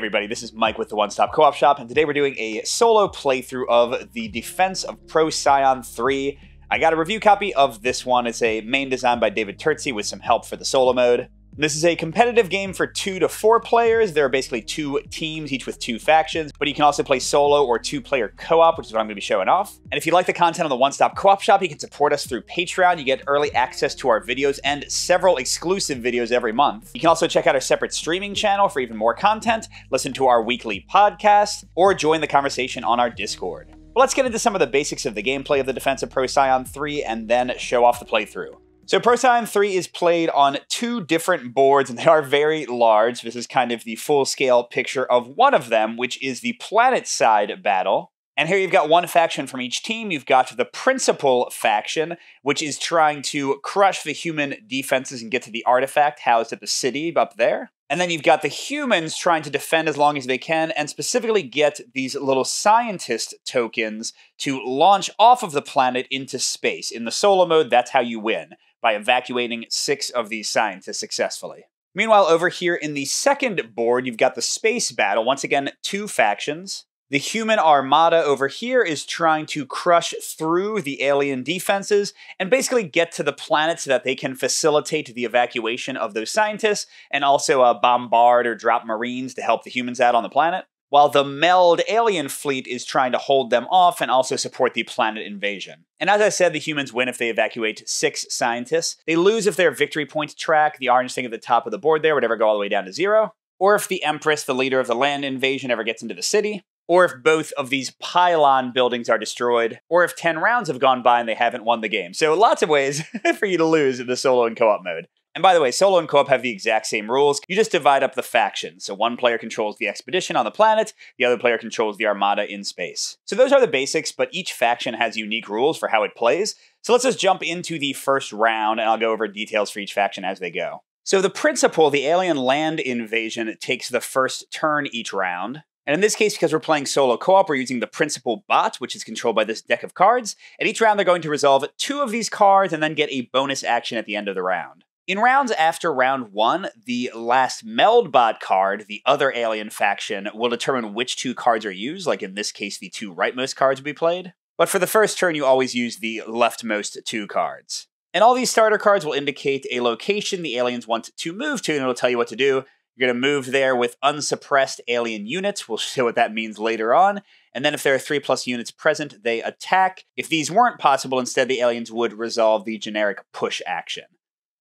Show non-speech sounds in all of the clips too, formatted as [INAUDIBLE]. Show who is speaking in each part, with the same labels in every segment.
Speaker 1: everybody, this is Mike with the One Stop Co-op Shop, and today we're doing a solo playthrough of the Defense of Procyon 3. I got a review copy of this one. It's a main design by David Turczi with some help for the solo mode. This is a competitive game for two to four players. There are basically two teams, each with two factions, but you can also play solo or two-player co-op, which is what I'm to be showing off. And if you like the content on the One Stop Co-op Shop, you can support us through Patreon. You get early access to our videos and several exclusive videos every month. You can also check out our separate streaming channel for even more content, listen to our weekly podcast, or join the conversation on our Discord. Let's get into some of the basics of the gameplay of the Defense of Procyon 3 and then show off the playthrough. So Procyon 3 is played on two different boards, and they are very large. This is kind of the full-scale picture of one of them, which is the planet side battle. And here you've got one faction from each team. You've got the principal faction, which is trying to crush the human defenses and get to the artifact housed at the city up there. And then you've got the humans trying to defend as long as they can and specifically get these little scientist tokens to launch off of the planet into space. In the solo mode, that's how you win, by evacuating six of these scientists successfully. Meanwhile, over here in the second board, you've got the space battle. Once again, two factions. The human armada over here is trying to crush through the alien defenses and basically get to the planet so that they can facilitate the evacuation of those scientists and also uh, bombard or drop marines to help the humans out on the planet. While the Meld alien fleet is trying to hold them off and also support the planet invasion. And as I said, the humans win if they evacuate six scientists. They lose if their victory point track, the orange thing at the top of the board there, would ever go all the way down to zero. Or if the Empress, the leader of the land invasion, ever gets into the city or if both of these pylon buildings are destroyed, or if 10 rounds have gone by and they haven't won the game. So lots of ways [LAUGHS] for you to lose in the solo and co-op mode. And by the way, solo and co-op have the exact same rules. You just divide up the factions. So one player controls the expedition on the planet, the other player controls the armada in space. So those are the basics, but each faction has unique rules for how it plays. So let's just jump into the first round, and I'll go over details for each faction as they go. So the principal, the alien land invasion, takes the first turn each round. And in this case, because we're playing solo co-op, we're using the principal bot, which is controlled by this deck of cards. And each round, they're going to resolve two of these cards and then get a bonus action at the end of the round. In rounds after round one, the last Meldbot card, the other alien faction, will determine which two cards are used, like in this case, the two rightmost cards will be played. But for the first turn, you always use the leftmost two cards. And all these starter cards will indicate a location the aliens want to move to, and it'll tell you what to do. You're going to move there with unsuppressed alien units. We'll [LAUGHS] show what that means later on. And then if there are three plus units present, they attack. If these weren't possible, instead the aliens would resolve the generic push action.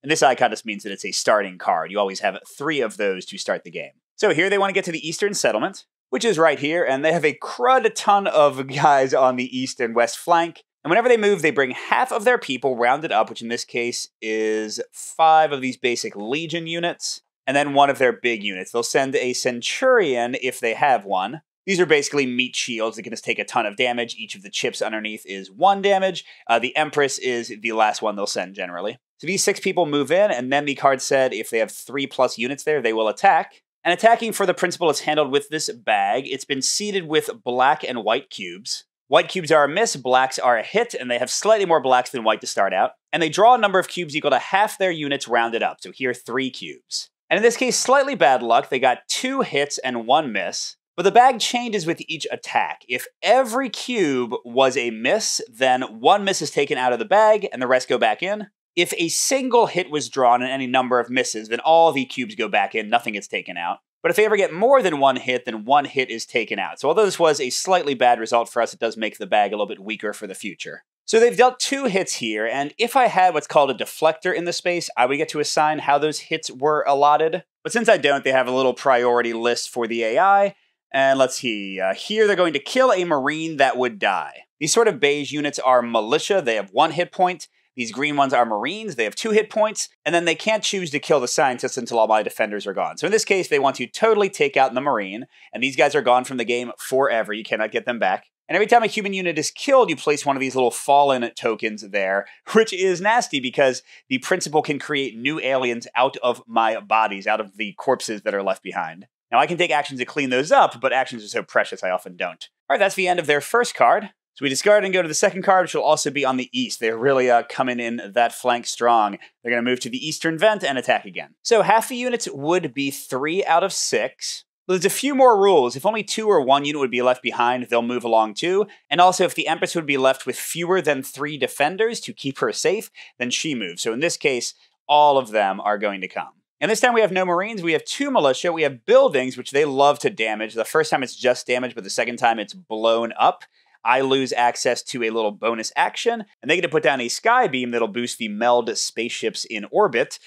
Speaker 1: And this icon just means that it's a starting card. You always have three of those to start the game. So here they want to get to the Eastern Settlement, which is right here, and they have a crud a ton of [LAUGHS] guys on the east and west flank. And whenever they move, they bring half of their people rounded up, which in this case is five of these basic Legion units and then one of their big units. They'll send a Centurion if they have one. These are basically meat shields that can just take a ton of damage. Each of the chips underneath is one damage. Uh, the Empress is the last one they'll send generally. So these six people move in, and then the card said if they have three plus units there, they will attack. And attacking for the principal is handled with this bag. It's been seeded with black and white cubes. White cubes are a miss, blacks are a hit, and they have slightly more blacks than white to start out. And they draw a number of cubes equal to half their units rounded up. So here, three cubes. And in this case, slightly bad luck. They got two hits and one miss. But the bag changes with each attack. If every cube was a miss, then one miss is taken out of the bag and the rest go back in. If a single hit was drawn and any number of misses, then all the cubes go back in, nothing gets taken out. But if they ever get more than one hit, then one hit is taken out. So although this was a slightly bad result for us, it does make the bag a little bit weaker for the future. So they've dealt two hits here, and if I had what's called a deflector in the space, I would get to assign how those hits were allotted. But since I don't, they have a little priority list for the AI. And let's see, uh, here they're going to kill a Marine that would die. These sort of beige units are militia, they have one hit point. These green ones are Marines, they have two hit points, and then they can't choose to kill the scientists until all my defenders are gone. So in this case, they want to totally take out the Marine, and these guys are gone from the game forever. You cannot get them back. And every time a human unit is killed, you place one of these little fallen tokens there, [LAUGHS] which is nasty because the principal can create new aliens out of my bodies, out of the corpses that are left behind. Now, I can take actions to clean those up, but actions are so precious I often don't. All right, that's the end of their first card. So we discard and go to the second card, which will also be on the east. They're really uh, coming in that flank strong. They're going to move to the eastern vent and attack again. So half the units would be three out of six. There's a few more rules. If only two or one unit would be left behind, they'll move along too. And also, if the Empress would be left with fewer than three defenders to keep her safe, then she moves. So in this case, all of them are going to come. And this time we have no Marines, we have two militia, we have buildings, which they love to damage. The first time it's just damage, but the second time it's blown up. I lose access to a little bonus action, and they get to put down a sky beam that'll boost the meld spaceships in orbit.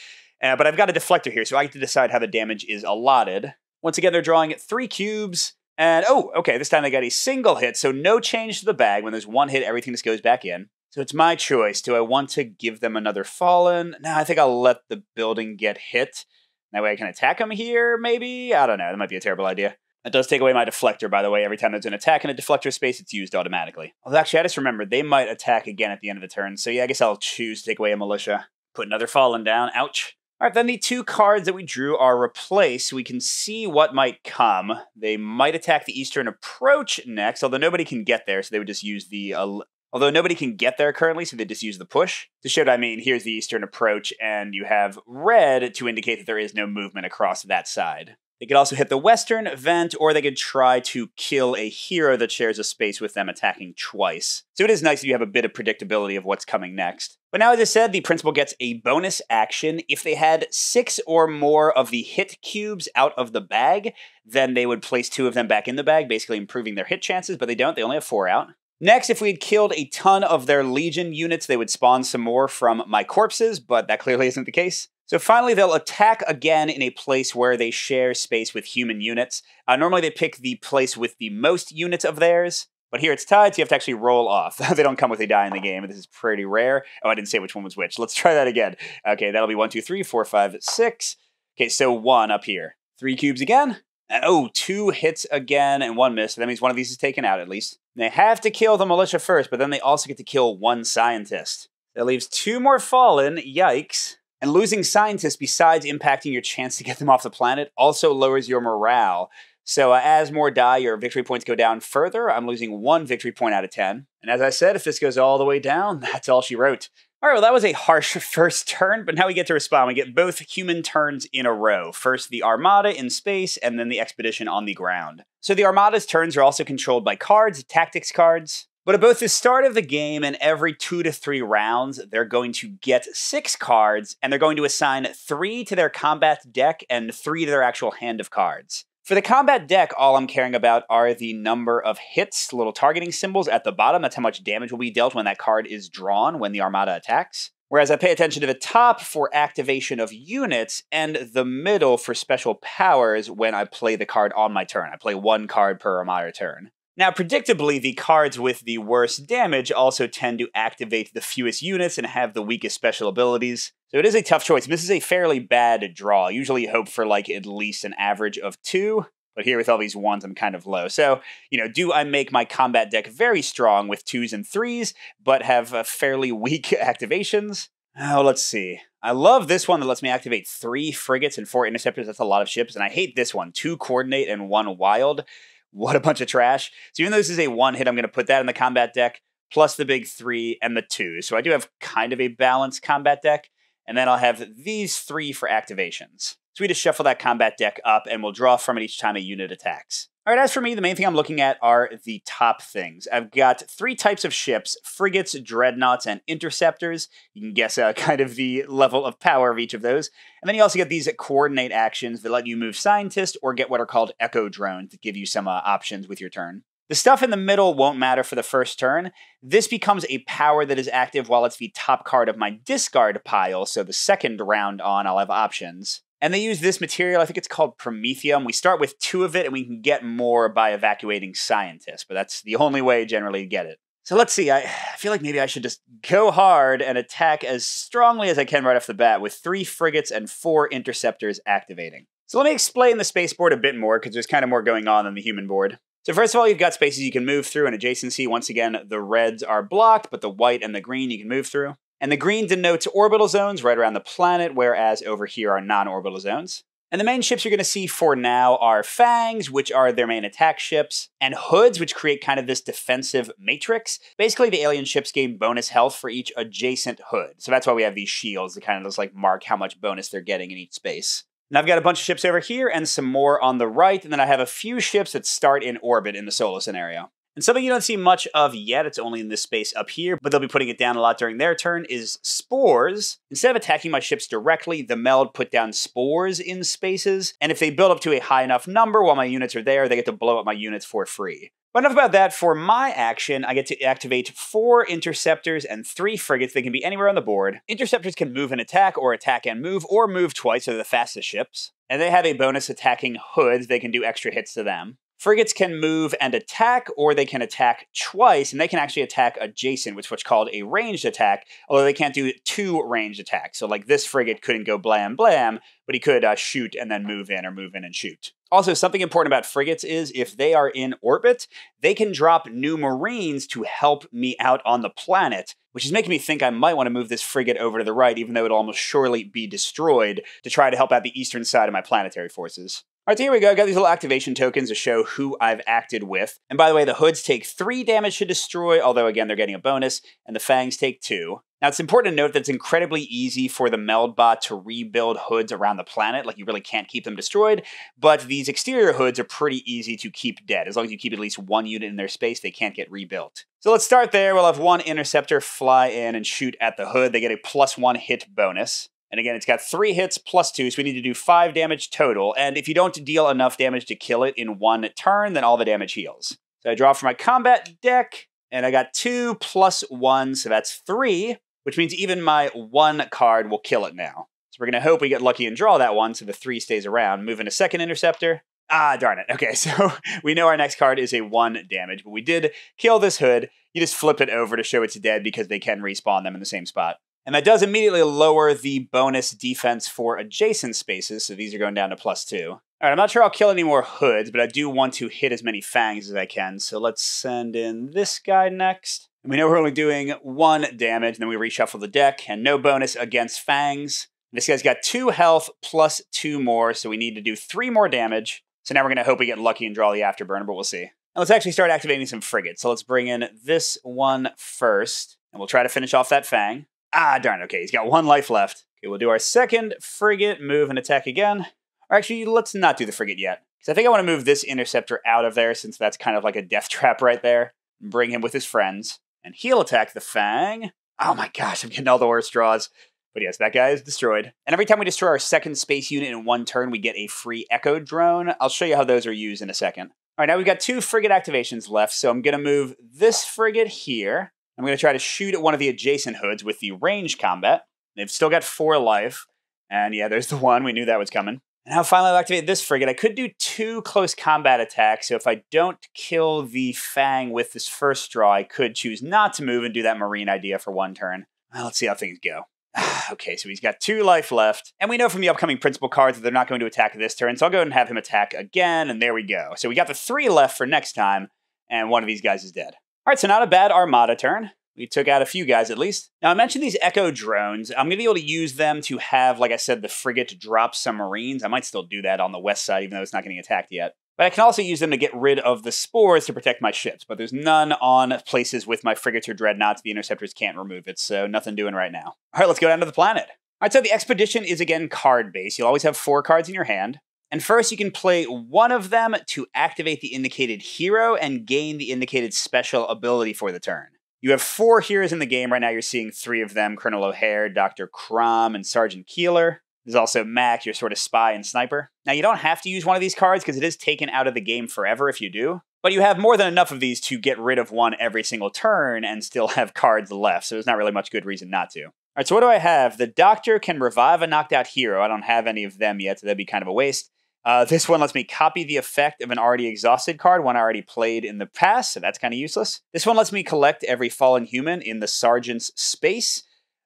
Speaker 1: Uh, but I've got a deflector here, so I get to decide how the damage is allotted. Once again, they're drawing three cubes, and oh, okay, this time they got a single hit, so no change to the bag. When there's one hit, everything just goes back in. So it's my choice. Do I want to give them another fallen? No, I think I'll let the building get hit. That way I can attack them here, maybe? I don't know. That might be a terrible idea. That does take away my deflector, by the way. Every time there's an attack in a deflector space, it's used automatically. Although, actually, I just remembered they might attack again at the end of the turn. So, yeah, I guess I'll choose to take away a militia. Put another fallen down. Ouch. All right, then the two cards that we drew are replaced. We can see what might come. They might attack the Eastern Approach next, although nobody can get there, so they would just use the uh, Although nobody can get there currently, so they just use the push. To show I mean, here's the eastern approach, and you have red to indicate that there is no movement across that side. They could also hit the western vent, or they could try to kill a hero that shares a space with them, attacking twice. So it is nice if you have a bit of predictability of what's coming next. But now, as I said, the principal gets a bonus action. If they had six or more of the hit cubes out of the bag, then they would place two of them back in the bag, basically improving their hit chances, but they don't. They only have four out. Next, if we had killed a ton of their Legion units, they would spawn some more from my corpses, but that clearly [LAUGHS] isn't the case. So finally, they'll attack again in a place where they share space with human units. Uh, normally, they pick the place with the most units of theirs, but here it's tied, so you have to actually roll off. [LAUGHS] they don't come with a die in the game, this is pretty rare. Oh, I didn't say which one was which. Let's try that again. Okay, that'll be one, two, three, four, five, six. Okay, so one up here. Three cubes again. And oh, two hits again and one miss. So that means one of these is taken out at least. They have to kill the militia first, but then they also get to kill one scientist. That leaves two more fallen. Yikes. And losing scientists, besides impacting your chance to get them off the planet, also lowers your morale. So uh, as more die, your victory points go down further. I'm losing one victory point out of 10. And as I said, if this goes all the way down, [LAUGHS] that's all she wrote. All right, well, that was a harsh [LAUGHS] first turn, but now we get to respond. We get both human turns in a row. First, the Armada in space, and then the expedition on the ground. So the Armada's turns are also controlled by cards, tactics cards. But at both the start of the game and every two to three rounds, they're going to get six cards, and they're going to assign three to their combat deck and three to their actual hand of cards. For the combat deck, all I'm caring about are the number of hits, little targeting symbols at the bottom. That's how much damage will be dealt when that card is drawn when the Armada attacks. Whereas I pay attention to the top for activation of units and the middle for special powers when I play the card on my turn. I play one card per Armada turn. Now, predictably, the cards with the worst damage also tend to activate the fewest units and have the weakest special abilities. So it is a tough choice. This is a fairly bad draw. I usually hope for like at least an average of two, but here with all these ones, I'm kind of low. So, you know, do I make my combat deck very strong with twos and threes, but have uh, fairly [LAUGHS] weak activations? Oh, let's see. I love this one that lets me activate three frigates and four interceptors. That's a lot of ships. And I hate this one two coordinate and one wild. What a bunch of trash. So even though this is a one hit, I'm going to put that in the combat deck, plus the big three and the two. So I do have kind of a balanced combat deck. And then I'll have these three for activations. So we just shuffle that combat deck up and we'll draw from it each time a unit attacks. All right, as for me, the main thing I'm looking at are the top things. I've got three types of ships frigates, dreadnoughts, and interceptors. You can guess uh, [LAUGHS] kind of the level of power of each of those. And then you also get these coordinate actions that let you move scientists or get what are called echo drones that give you some uh, options with your turn. The stuff in the middle won't matter for the first turn. This becomes a power that is active while it's the top card of my discard pile, so the second round on, I'll have options. And they use this material, I think it's called Promethium. We start with two of it, and we can get more by evacuating scientists, but that's the only way generally to get it. So let's see, I, feel like maybe I should just go hard and attack as strongly as I can right off the bat with three frigates and four interceptors activating. So let me explain the spaceport a bit more, because there's kind of more going on than the human board. So first of all, you've got spaces you can move through and adjacency. Once again, the reds are blocked, but the white and the green you can move through. And the green denotes orbital zones right around the planet, whereas over here are non-orbital zones. And the main ships you're going to see for now are Fangs, which are their main attack ships, and Hoods, which create kind of this defensive matrix. Basically, the alien ships gain bonus health for each adjacent Hood. So that's why we have these shields to kind of just like mark how much bonus they're getting in each space. And I've got a bunch of ships over here and some more on the right, and then I have a few ships that start in orbit in the solo scenario. And something you don't see much of yet, it's only in this space up here, but they'll be putting it down a lot during their turn, is spores. Instead of attacking my ships directly, the Meld put down spores in spaces, and if they build up to a high enough number while my units are there, they get to blow up my units for free. But enough about that. For my action, I get to activate four interceptors and three frigates. They can be anywhere on the board. Interceptors can move and attack, or attack and move, or move twice, they're the fastest ships. And they have a bonus attacking hoods. They can do extra hits to them. Frigates can move and attack, or they can attack twice, and they can actually attack adjacent, which is what's called a ranged attack, although they can't do two ranged attacks. So, like, this frigate couldn't go blam blam, but he could uh, shoot and then move in, or move in and shoot. Also, something important about frigates is if they are in orbit, they can drop new marines to help me out on the planet, which is making me think I might want to move this frigate over to the right, even though it'll almost surely be destroyed, to try to help out the eastern side of my planetary forces. All right, so here we go. I got these little activation tokens to show who I've acted with. And by the way, the hoods take three damage to destroy, although again, they're getting a bonus, and the fangs take two. Now, it's important to note that it's incredibly easy for the meld bot to rebuild hoods around the planet. Like, you really can't keep them destroyed, but these exterior hoods are pretty easy to keep dead. As long as you keep at least one unit in their space, they can't get rebuilt. So let's start there. We'll have one interceptor fly in and shoot at the hood. They get a plus one hit bonus. And again, it's got three hits plus two, so we need to do five damage total. And if you don't deal enough damage to kill it in one turn, then all the damage heals. So I draw from my combat deck, and I got two plus one, so that's three, which means even my one card will kill it now. So we're going to hope we get lucky and draw that one, so the three stays around. Move in a second interceptor. Ah, darn it. Okay, [LAUGHS] so we know our next card is a one damage, but we did kill this hood. You just flip it over to show it's dead because they can respawn them in the same spot. And that does immediately lower the bonus defense for adjacent spaces, so these are going down to plus two. All right, I'm not sure I'll kill any more hoods, but I do want to hit as many fangs as I can, so let's send in this guy next. And we know we're only doing one damage, and then we reshuffle the deck, and no bonus against fangs. This guy's got two health plus two more, so we need to do three more damage. So now we're going to hope we get lucky and draw the afterburner, but we'll see. Now let's actually start activating some frigates. So let's bring in this one first, and we'll try to finish off that fang. Ah, darn. Okay, he's got one life left. Okay, we'll do our second frigate, move and attack again. Or actually, let's not do the frigate yet. Because I think I want to move this interceptor out of there since that's kind of like a death [LAUGHS] trap right there. Bring him with his friends. And he'll attack the Fang. Oh my gosh, I'm getting all the worst draws. But yes, that guy is destroyed. And every time we destroy our second space unit in one turn, we get a free Echo drone. I'll show you how those are used in a second. All right, now we've got two frigate activations left, so I'm going to move this frigate here. I'm going to try to shoot at one of the adjacent hoods with the range combat. They've still got four life. And yeah, there's the one. We knew that was coming. And now finally I'll activate this frigate. I could do two close combat attacks, so if I don't kill the Fang with this first draw, I could choose not to move and do that Marine idea for one turn. Well, let's see how things go. [SIGHS] okay, so he's got two life left. And we know from the upcoming principal cards that they're not going to attack this turn, so I'll go ahead and have him attack again, and there we go. So we got the three left for next time, and one of these guys is dead. All right, so not a bad Armada turn. We took out a few guys at least. Now, I mentioned these Echo drones. I'm going to be able to use them to have, like I said, the frigate drop some Marines. I might still do that on the west side, even though it's not getting attacked yet. But I can also use them to get rid of the spores to protect my ships. But there's none on places with my frigates or dreadnoughts. The interceptors can't remove it, so nothing doing right now. All right, let's go down to the planet. All right, so the expedition is again card based. You'll always have four cards in your hand. And first, you can play one of them to activate the indicated hero and gain the indicated special ability for the turn. You have four heroes in the game. Right now, you're seeing three of them Colonel O'Hare, Dr. Crom, and Sergeant Keeler. There's also Mac, your sort of spy and sniper. Now, you don't have to use one of these cards because it is taken out of the game forever if you do. But you have more than enough of these to get rid of one every single turn and still have [LAUGHS] cards left, so there's not really much good reason not to. All right, so what do I have? The Doctor can revive a knocked out hero. I don't have any of them yet, so that'd be kind of a waste. Uh, this one lets me copy the effect of an already exhausted card, one I already played in the past, so that's kind of useless. This one lets me collect every fallen human in the Sergeant's space.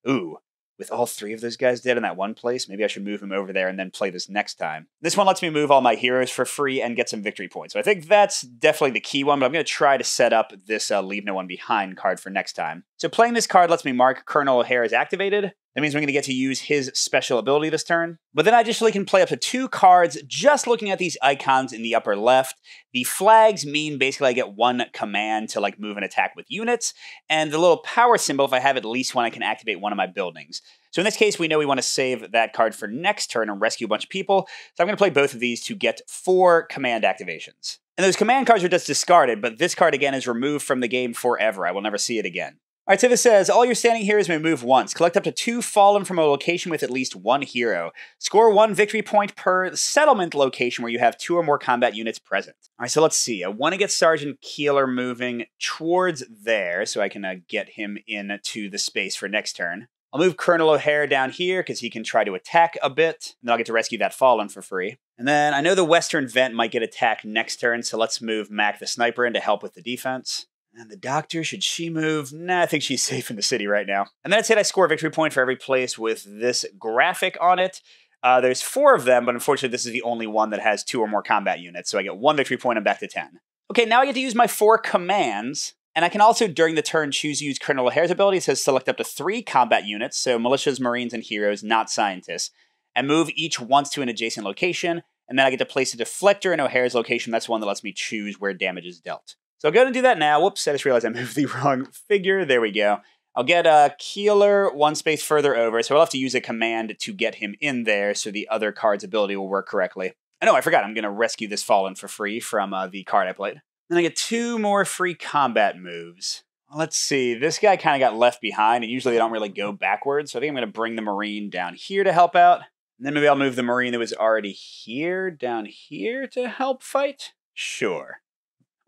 Speaker 1: Ooh, with all three of those guys dead in that one place, maybe I should move him over there and then play this next time. This one lets me move all my heroes for free and get some victory points. So I think that's definitely the key one, but I'm going to try to set up this uh, Leave No One Behind card for next time. So playing this card lets me mark Colonel O'Hare as activated. That means we're going to get to use his special ability this turn. But then I additionally can play up to two cards just looking at these icons in the upper left. The flags mean basically I get one command to like move and attack with units, and the little power symbol, if I have at least one, I can activate one of my buildings. So in this case, we know we want to save that card for next turn and rescue a bunch of people. So I'm going to play both of these to get four command activations. And those command cards are just discarded, but this card again is removed from the game forever. I will never see it again. All right, so this says all your standing heroes may move once. Collect up to two fallen from a location with at least one hero. Score one victory point per settlement location where you have two or more combat units present. All right, so let's see. I want to get Sergeant Keeler moving towards there so I can uh, get him into the space for next turn. I'll move Colonel O'Hare down here because he can try to attack a bit, and then I'll get to rescue that fallen for free. And then I know the Western Vent might get attacked next turn, so let's move Mac the Sniper in to help with the defense. And the doctor, should she move? Nah, I think she's [LAUGHS] safe in the city right now. And that's it. I score a victory point for every place with this graphic on it. Uh, there's four of them, but unfortunately, this is the only one that has two or more combat units. So I get one victory point. I'm back to 10. Okay, now I get to use my four commands. And I can also, during the turn, choose to use Colonel O'Hare's ability. It says select up to three combat units, so militias, marines, and heroes, not scientists, and move each once to an adjacent location. And then I get to place a deflector in O'Hare's location. That's one that lets me choose where damage is dealt. So I'll go and do that now. Whoops, I just realized I [LAUGHS] moved the wrong figure. There we go. I'll get a Keeler one space further over, so I'll have to use a command to get him in there so the other card's ability will work correctly. I know, I forgot, I'm going to rescue this Fallen for free from uh, the card I played. Then I get two more free combat moves. Let's see, this guy kind of got left behind, and usually they don't really go backwards, so I think I'm going to bring the Marine down here to help out. And then maybe I'll move the Marine that was already here down here to help fight? Sure.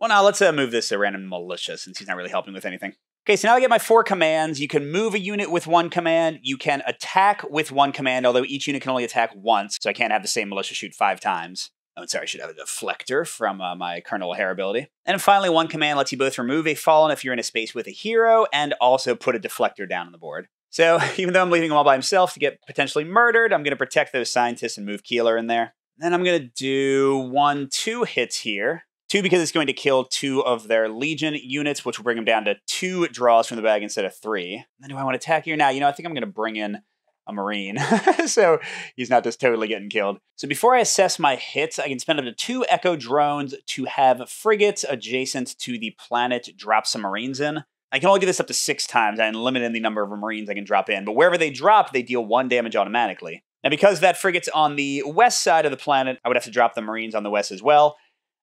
Speaker 1: Well, now let's uh, move this to random militia since he's not really helping with anything. Okay, so now I get my four commands. You can move a unit with one command. You can attack with one command, although each unit can only attack once, so I can't have the same militia shoot five times. Oh, sorry, I should have a deflector from uh, my Colonel O'Hare ability. And finally, one command lets you both remove a fallen if you're in a space with a hero, and also put a deflector down on the board. So [LAUGHS] even though I'm leaving him all by himself to get potentially murdered, I'm going to protect those scientists and move Keeler in there. Then I'm going to do one, two hits here. Two, because it's going to kill two of their Legion units, which will bring them down to two draws from the bag instead of three. And then do I want to attack here? Now, you know, I think I'm going to bring in a Marine. [LAUGHS] so he's not just totally getting killed. So before I assess my hits, I can spend up to two Echo drones to have frigates adjacent to the planet drop some Marines in. I can only do this up to six times and limit in the number of Marines I can drop in, but wherever they drop, they deal one damage automatically. Now, because that frigate's on the west side of the planet, I would have to drop the Marines on the west as well.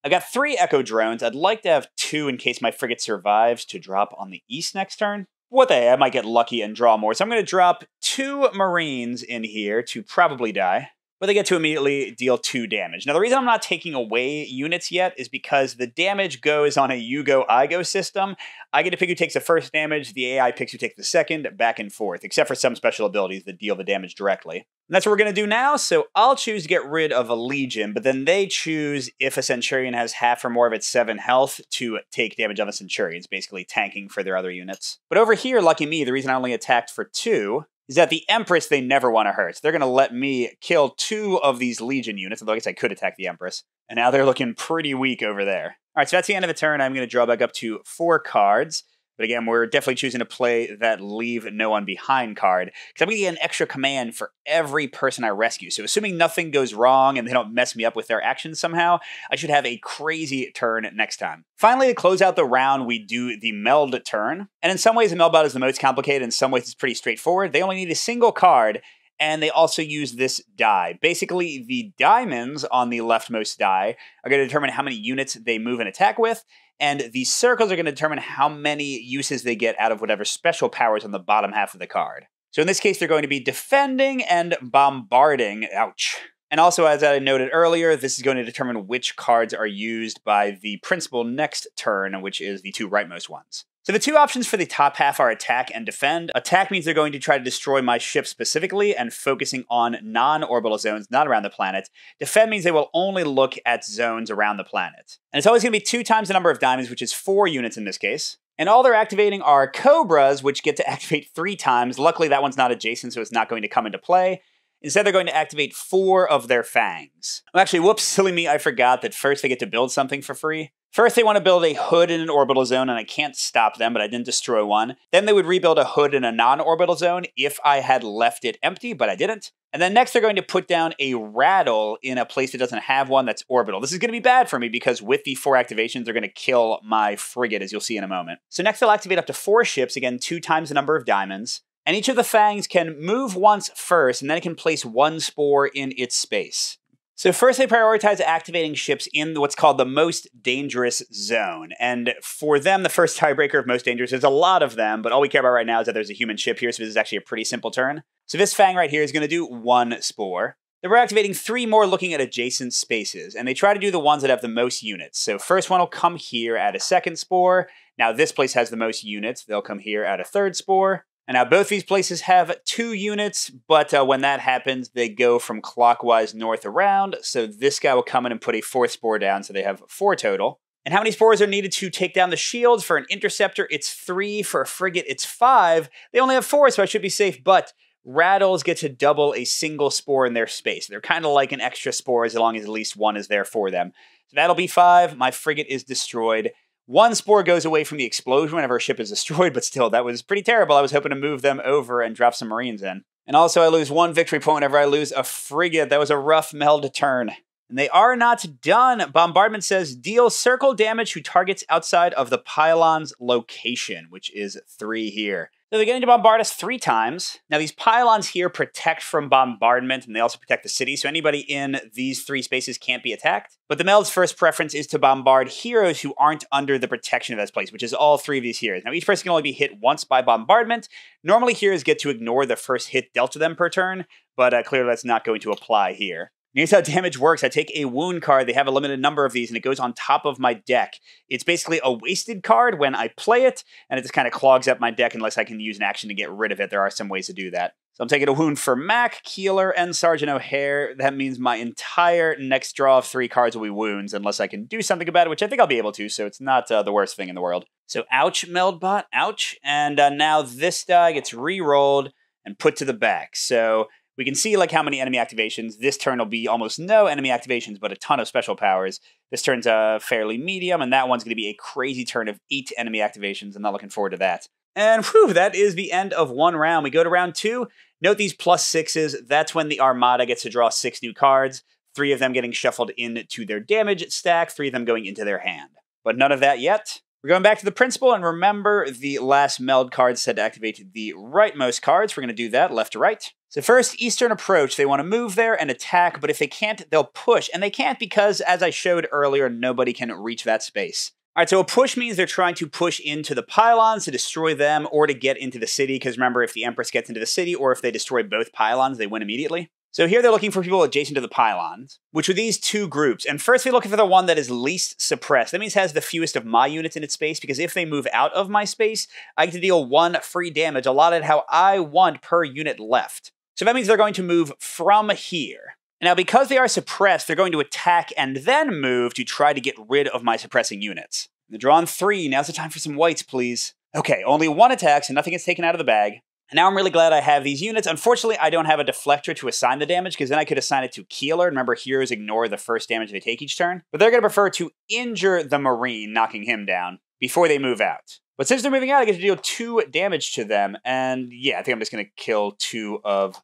Speaker 1: I've got three Echo drones. I'd like to have two in case my frigate survives to drop on the east next turn. What the I might get lucky and draw more. So I'm going to drop two Marines in here to probably die but they get to immediately deal two damage. Now, the reason I'm not taking away units yet is because the damage goes on a you go, I go system. I get to pick who takes the first damage, the AI picks who takes the second, back and forth, except for some special abilities that deal the damage directly. And that's what we're going to do now. So I'll choose to get rid of a Legion, but then they choose if a Centurion has half or more of its 7 health to take damage on a Centurion. It's basically tanking for their other units. But over here, lucky me, the reason I only attacked for 2 is that the Empress they never want to hurt. They're going to let me kill two of these Legion units, although I guess I could attack the Empress. And now they're looking pretty weak over there. All right, so that's the end of the turn. I'm going to draw back up to four cards. But again, we're definitely choosing to play that leave no one behind card because I'm going to get an extra command for every person I rescue. So assuming nothing goes wrong and they don't mess me up with their actions somehow, I should have a crazy turn next time. Finally, to close out the round, we do the meld turn. And in some ways, the meld is the most complicated. In some ways, it's pretty straightforward. They only need a single card and they also use this die. Basically, the diamonds on the leftmost die are going to determine how many units they move and attack with, and the circles are going to determine how many uses they get out of whatever special powers on the bottom half of the card. So in this case, they're going to be defending and bombarding. Ouch. And also, as I noted earlier, this is going to determine which cards are used by the principal next turn, which is the two rightmost ones. So the two options for the top half are attack and defend. Attack means they're going to try to destroy my ship specifically and focusing on non-orbital zones not around the planet. Defend means they will only look at zones around the planet. And it's always going to be two times the number of diamonds, which is four units in this case. And all they're activating are Cobras, which get to [LAUGHS] activate three times. Luckily, that one's not adjacent, so it's not going to come into play. Instead, they're going to activate four of their fangs. Well, actually, whoops, [LAUGHS] silly me, I forgot that first they get to build something for free. First, they want to build a hood in an orbital zone, and I can't stop them, but I didn't destroy one. Then they would rebuild a hood in a non orbital zone if I had left it empty, but I didn't. And then next, they're going to put down a rattle in a place that doesn't have one that's orbital. This is going to be bad for me because with the four activations, they're going to kill my frigate, as you'll see in a moment. So next, they'll activate up to four ships, again, two times the number of diamonds. And each of the fangs can move once first, and then it can place one spore in its space. So first, they prioritize activating ships in what's called the most dangerous zone. And for them, the first tiebreaker of most dangerous, there's a lot of them, but all we care about right now is that there's a human ship here, so this is actually a pretty simple turn. So this Fang right here is going to do one spore. Then we're activating three more looking at adjacent spaces, and they try to do the ones that have the most units. So first one will come here at a second spore. Now this place has the most units. They'll come here at a third spore. And now both these places have two units, but uh, when that happens, they go from clockwise north around. So this guy will come in and put a fourth spore down, so they have four total. And how many spores are needed to take down the shields? For an interceptor, it's three. For a frigate, it's five. They only have four, so I should be safe, but rattles get to double a single spore in their space. They're kind of like an extra spore as long as at least one is there for them. So that'll be five. My frigate is destroyed. One spore goes away from the explosion whenever a ship is destroyed, but still, that was pretty terrible. I was hoping to move them over and drop some Marines in. And also, I lose one victory point whenever I lose a frigate. That was a rough meld turn. And they are not done. Bombardment says deal circle damage to targets outside of the pylon's location, which is three here. So they're getting to bombard us three times. Now, these pylons here protect from bombardment, and they also protect the city, so anybody in these three spaces can't be attacked. But the Meld's first preference is to bombard heroes who aren't under the protection of this place, which is all three of these heroes. Now, each person can only be hit once by bombardment. Normally, heroes get to ignore the first hit dealt to them per turn, but uh, clearly that's not going to apply here. Here's how damage works. I take a wound card. They have a limited number of these, and it goes on top of my deck. It's basically a wasted card when I play it, and it just kind of clogs up my deck unless I can use an action to get rid of it. There are some ways to do that. So I'm taking a wound for Mac, Keeler, and Sergeant O'Hare. That means my entire next draw of three cards will be wounds, unless I can do something about it, which I think I'll be able to, so it's not uh, the worst thing in the world. So ouch, Meldbot, ouch. And uh, now this die gets re-rolled and put to the back. So we can see like how many enemy activations. This turn will be almost no enemy activations, but a ton of special powers. This turn's uh, fairly medium, and that one's going to be a crazy turn of eight enemy activations. I'm not looking forward to that. And whew, that is the end of one round. We go to round two. Note these plus sixes. That's when the Armada gets to draw six new cards, three of them getting shuffled into their damage stack, three of them going into their hand. But none of that yet. We're going back to the principal, and remember the last meld card said to activate the rightmost cards. We're going to do that left to right. So first, Eastern Approach, they want to move there and attack, but if they can't, they'll push. And they can't because, as I showed earlier, nobody can reach that space. All right, so a push means they're trying to push into the pylons to destroy them or to get into the city, because remember, if the Empress gets into the city or if they destroy both pylons, they win immediately. So here they're looking for people adjacent to the pylons, which are these two groups. And first they're looking for the one that is least suppressed. That means has the fewest of my units in its space, because if they move out of my space, I get to deal one free damage allotted how I want per unit left. So that means they're going to move from here. Now, because they are suppressed, they're going to attack and then move to try to get rid of my suppressing units. They're drawn three. Now's the time for some whites, please. Okay, only one attack, so nothing gets taken out of the bag. And now I'm really glad I have these units. Unfortunately, I don't have a deflector to assign the damage, because then I could assign it to Keeler. And remember, heroes ignore the first damage they take each turn. But they're going to prefer to injure the Marine, knocking him down, before they move out. But since they're moving out, I get to deal two damage to them. And yeah, I think I'm just going to kill two of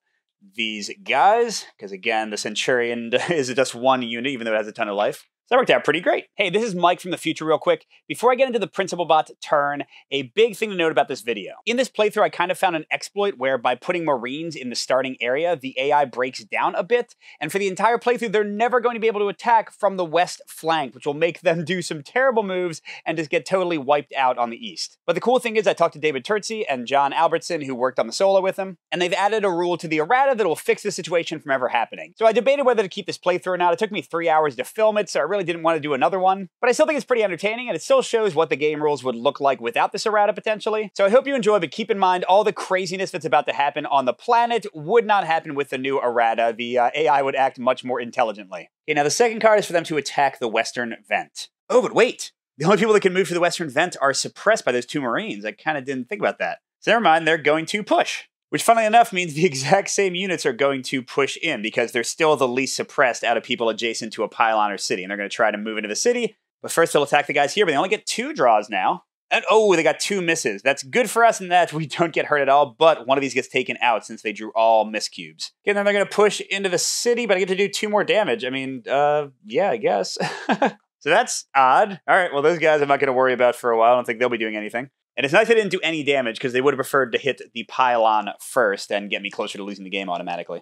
Speaker 1: these guys, because again, the Centurion [LAUGHS] is just one unit, even though it has a ton of life that worked out pretty great. Hey, this is Mike from the future real quick. Before I get into the Principal Bot turn, a big thing to note about this video. In this playthrough, I kind of found an exploit where by putting Marines in the starting area, the AI breaks down a bit, and for the entire playthrough, they're never going to be able to attack from the west flank, which will make them do some terrible moves and just get totally wiped out on the east. But the cool thing is I talked to David Turczi and John Albertson, who worked on the solo with him, and they've added a rule to the errata that will fix the situation from ever happening. So I debated whether to keep this playthrough or not. It took me three hours to film it, so I really didn't want to do another one, but I still think it's pretty entertaining and it still shows what the game rules would look like without this errata potentially. So I hope you enjoy, but keep in mind all the craziness that's about to happen on the planet would not happen with the new errata. The uh, AI would act much more intelligently. Okay, now the second card is for them to attack the western vent. Oh, but wait! The only people that can move to the western vent are suppressed by those two marines. I kind of didn't think about that. So never mind, they're going to push which funnily enough means the [LAUGHS] exact same units are going to push in because they're still the least suppressed out of people adjacent to a pylon or city. And they're going to try to move into the city. But first, they'll attack the guys here, but they only get two draws now. And oh, they got two misses. That's good for us in that we [LAUGHS] don't get hurt at all, but one of these gets taken out since they drew all miss cubes. Okay, then they're going to push into the city, but I get to do two more damage. I mean, uh, yeah, I guess. [LAUGHS] so that's odd. All right, well, those guys I'm not going to worry about for a while. I don't think they'll be doing anything. And it's nice they didn't do any damage because they would have preferred to hit the pylon first and get me closer to losing the game automatically.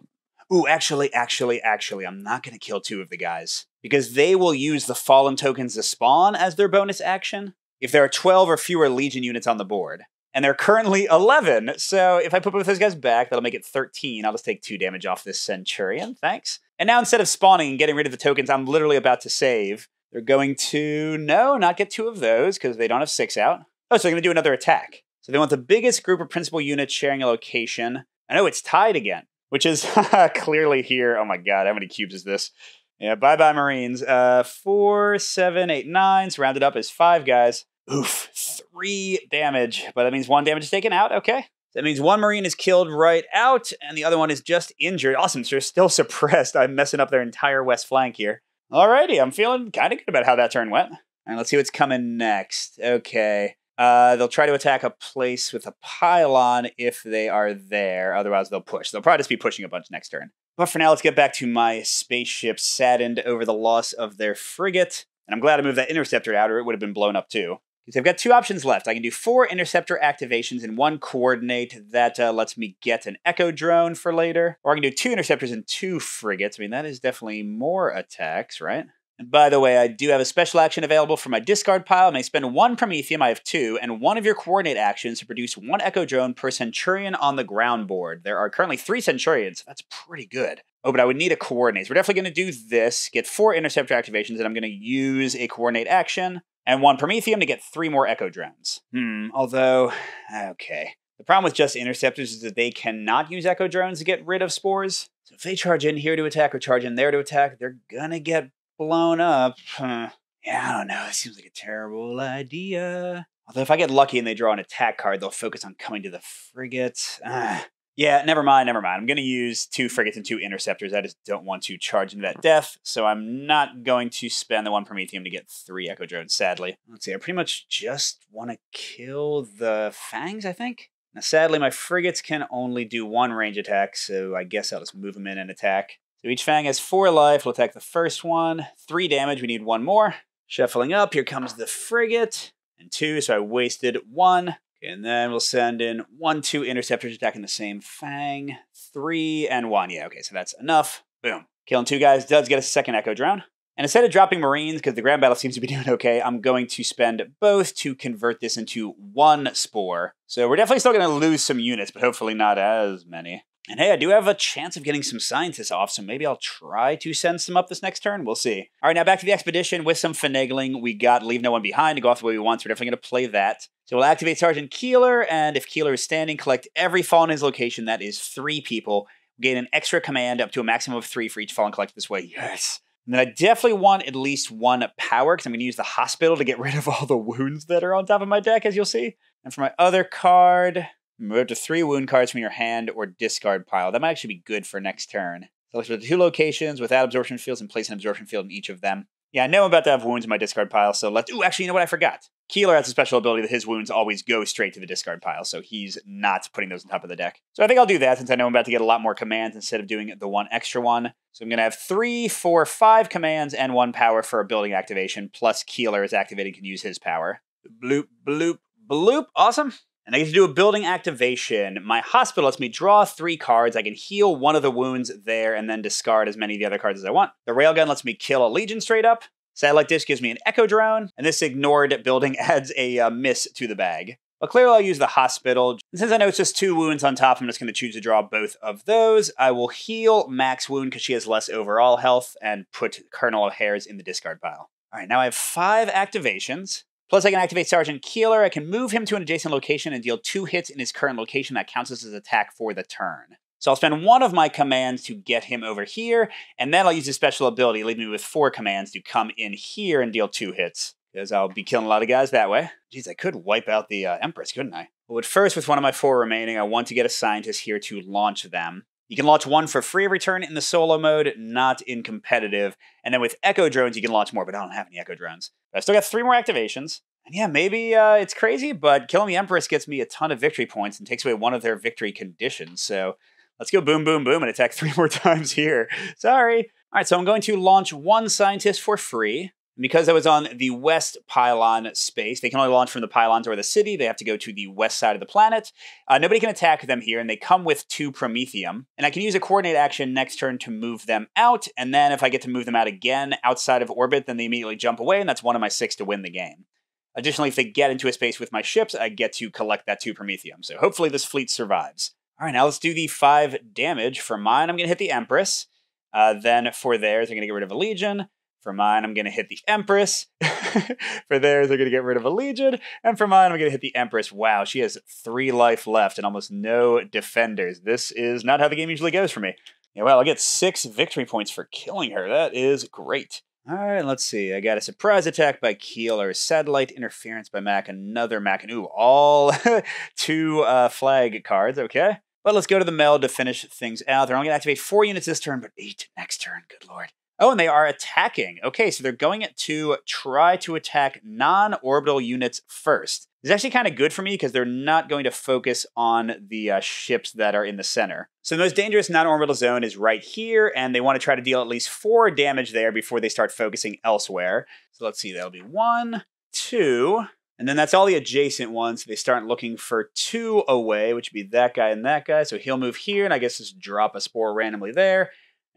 Speaker 1: Ooh, actually, actually, actually, I'm not going to kill two of the guys because they will use the fallen tokens to spawn as their bonus action if there are 12 or fewer Legion units on the board. And they're currently 11, so if I put both those guys back, that'll make it 13. I'll just take 2 damage off this Centurion, thanks. And now instead of spawning and getting rid of the tokens I'm literally about to save, they're going to, no, not get two of those because they don't have 6 out. Oh, so they're going to do another attack. So they want the biggest group of principal units sharing a location. I know it's tied again, which is [LAUGHS] clearly here. Oh my god, how many cubes is this? Yeah, bye bye Marines. Uh, four, seven, eight, nine. Surrounded up is five guys. Oof, three damage. But that means one damage is taken out. Okay. That means one Marine is killed right out, and the other one is just injured. Awesome. So they're still [LAUGHS] suppressed. I'm messing up their entire west flank here. Alrighty, I'm feeling kind of good about how that turn went. All right, let's see what's coming next. Okay. Uh, they'll try to attack a place with a pylon if they are there. Otherwise, they'll push. They'll probably just be pushing a bunch next turn. But for now, let's get back to my spaceship saddened over the loss of their frigate. And I'm glad I moved that interceptor out, or it would have been blown up too. Because I've got two options left. I can do four interceptor activations in one coordinate. That uh, lets me get an echo drone for later. Or I can do two interceptors and two frigates. I mean, that is definitely more attacks, right? And by the way, I do have a special action available for my discard pile. I may spend one Promethium, I have two, and one of your coordinate actions to produce one Echo Drone per Centurion on the ground board. There are currently three Centurions. That's pretty good. Oh, but I would need a coordinate. So we're definitely going to do this, get four Interceptor activations, and I'm going to use a coordinate action, and one Promethium to get three more Echo Drones. Hmm, although, okay. The problem with just Interceptors is that they cannot use Echo Drones to get rid of spores. So if they charge in here to attack or charge in there to attack, they're gonna get blown up. Huh. Yeah, I don't know. It seems like a terrible idea. Although if I get lucky and they draw an attack card, they'll focus on coming to the frigate. Uh, yeah, never mind, never mind. I'm going to use two frigates and two interceptors. I just don't want to charge into that death, so I'm not going to spend the one Promethium to get three Echo Drones, sadly. Let's see, I pretty much just want to kill the Fangs, I think? Now, sadly, my frigates can only do one range attack, so I guess I'll just move them in and attack. So each Fang has four life. We'll attack the first one. Three damage. We need one more. Shuffling up. Here comes the frigate. And two, so I wasted one. And then we'll send in one, two interceptors attacking the same Fang. Three and one. Yeah, okay, so that's enough. Boom. Killing two guys does get us a second Echo Drone. And instead of dropping Marines, because the ground battle seems to be [LAUGHS] doing okay, I'm going to spend both to convert this into one Spore. So we're definitely still going to lose some units, but hopefully not as many. And hey, I do have a chance of getting some scientists off, so maybe I'll try to send some up this next turn. We'll see. All right, now back to the expedition with some finagling. We got Leave No One Behind to go off the way we want, so we're definitely going to play that. So we'll activate Sergeant Keeler, and if Keeler is standing, collect every fallen in his location. That is three people. Gain an extra command up to a maximum of three for each fallen collected this way. Yes. And then I definitely want at least one power, because I'm going to use the hospital to get rid of all the wounds that are on top of my deck, as you'll see. And for my other card, Move up to three wound cards from your hand or discard pile. That might actually be good for next turn. Select two locations without absorption fields and place an absorption field in each of them. Yeah, I know I'm about to have wounds in my discard pile, so let's. Ooh, actually, you know what? I forgot. Keeler has a special ability that his wounds always go straight to the discard pile, so he's not putting those on top of the deck. So I think I'll do that since I know I'm about to get a lot more commands instead of doing the one extra one. So I'm going to have three, four, five commands and one power for a building activation, plus Keeler is activating can use his power. Bloop, bloop, bloop. Awesome and I get to do a building activation. My hospital lets me draw three cards. I can heal one of the wounds there and then discard as many of the other cards as I want. The railgun lets me kill a legion straight up. Satellite dish gives me an echo drone, and this ignored building [LAUGHS] adds a uh, miss to the bag. But clearly I'll use the hospital. And since I know it's just two wounds on top, I'm just going to choose to draw both of those. I will heal Mac's wound because she has less overall health and put Colonel O'Hare's in the discard pile. All right, now I have five activations. Plus, I can activate Sergeant Keeler. I can move him to an adjacent location and deal two hits in his current location. That counts as his attack for the turn. So I'll spend one of my commands to get him over here, and then I'll use his special ability, leaving me with four commands to come in here and deal two hits. Because I'll be killing a lot of guys that way. Jeez, I could wipe out the uh, Empress, couldn't I? But first, with one of my four remaining, I want to get a scientist here to launch them. You can launch one for free return in the solo mode, not in competitive. And then with Echo drones, you can launch more, but I don't have any Echo drones. But I still got three more activations. And yeah, maybe uh, it's crazy, but killing the Empress gets me a ton of victory points and takes away one of their victory conditions. So let's go boom, boom, boom and attack [LAUGHS] three more times here. Sorry. All right, so I'm going to launch one scientist for free. Because I was on the west pylon space, they can only launch from the pylons or the city. They have to go to the west side of the planet. Uh, nobody can attack them here, and they come with two Promethium. And I can use a coordinate action next turn to move them out. And then if I get to move them out again outside of orbit, then they immediately jump away, and that's one of my six to win the game. Additionally, if they get into a space with my ships, I get to collect that two Prometheum. So hopefully this fleet survives. All right, now let's do the five damage. For mine, I'm going to hit the Empress. Uh, then for theirs, I'm going to get rid of a Legion. For mine, I'm going to hit the Empress. [LAUGHS] for theirs, they're going to get rid of a Legion. And for mine, I'm going to hit the Empress. Wow, she has three life left and almost no defenders. This is not how the game usually goes for me. Yeah, well, I'll get six victory points for killing her. That is great. All right, let's see. I got a surprise attack by Keeler, satellite interference by Mac, another Mac, and ooh, all [LAUGHS] two uh, flag cards. Okay. But let's go to the Meld to finish things out. They're only going to activate four units this turn, but eight next turn. Good lord. Oh, and they are attacking. Okay, so they're going to try to attack non orbital units first. It's actually kind of good for me because they're not going to focus on the uh, ships that are in the center. So the most dangerous non-orbital zone is right here, and they want to try to deal at least four damage there before they start focusing elsewhere. So let's see, that'll be one, two, and then that's all the adjacent ones. They start looking for two away, which would be that guy and that guy. So he'll move here, and I guess just drop a spore randomly there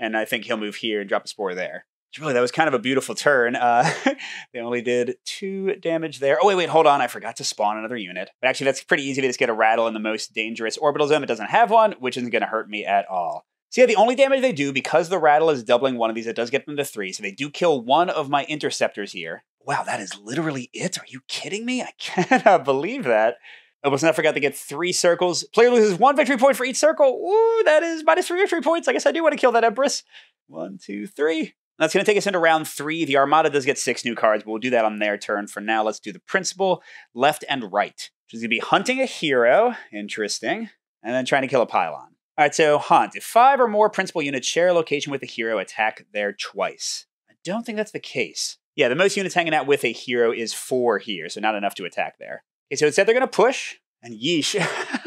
Speaker 1: and I think he'll move here and drop a spore there. Really, that was kind of a beautiful turn. Uh, [LAUGHS] they only did two damage there. Oh, wait, wait, hold on. I forgot to spawn another unit. But actually, that's pretty easy. They just get a rattle in the most dangerous orbital zone. It doesn't have one, which isn't going to hurt me at all. So yeah, the only damage they do, because the rattle is doubling one of these, it does get them to three. So they do kill one of my interceptors here. Wow, that is literally it? Are you kidding me? I [LAUGHS] cannot believe that. Almost not forgot to get three circles. Player loses one victory point for each circle. Ooh, that is minus three victory points. I guess I do want to kill that Empress. One, two, three. That's going to take us into round three. The Armada does get six new cards, but we'll do that on their turn. For now, let's do the Principal, left and right, which is going to be hunting a hero. Interesting. And then trying to kill a pylon. All right, so hunt. If five or more principal units share a location with a hero, attack there twice. I don't think that's the case. Yeah, the most units hanging out with a hero is four here, so not enough to attack there. So it said they're going to push, and yeesh.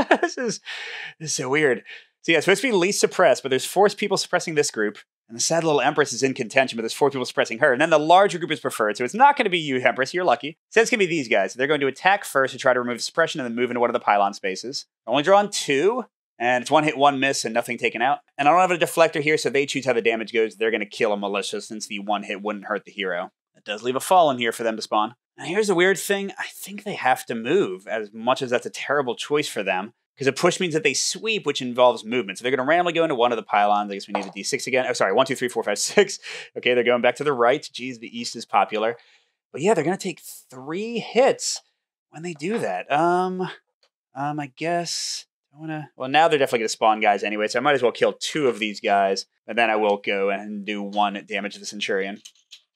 Speaker 1: [LAUGHS] this, is, this is so weird. So yeah, it's supposed to be least suppressed, but there's four people suppressing this group, and the sad little Empress is in contention, but there's four people suppressing her, and then the larger group is preferred, so it's not going to be you, Empress, you're lucky. So it's going to be these guys. They're going to attack first to try to remove suppression and then move into one of the pylon spaces. Only drawn two, and it's one hit, one miss, and nothing taken out. And I don't have a deflector here, so they choose how the damage goes. They're going to kill a militia since the one hit wouldn't hurt the hero. That does leave a fallen here for them to spawn. Now, here's the weird thing I think they have to move, as much as that's a terrible choice for them. Because a push means that they sweep, which involves movement. So they're going to randomly go into one of the pylons. I guess we need a d6 again. Oh, sorry, one, two, three, four, five, six. [LAUGHS] Okay, they're going back to the right. Geez, the east is popular. But yeah, they're going to take three hits when they do that. Um, um, I guess I want to. Well, now they're definitely going to spawn guys anyway, so I might as well kill two of these guys, and then I will go and do one damage to the Centurion.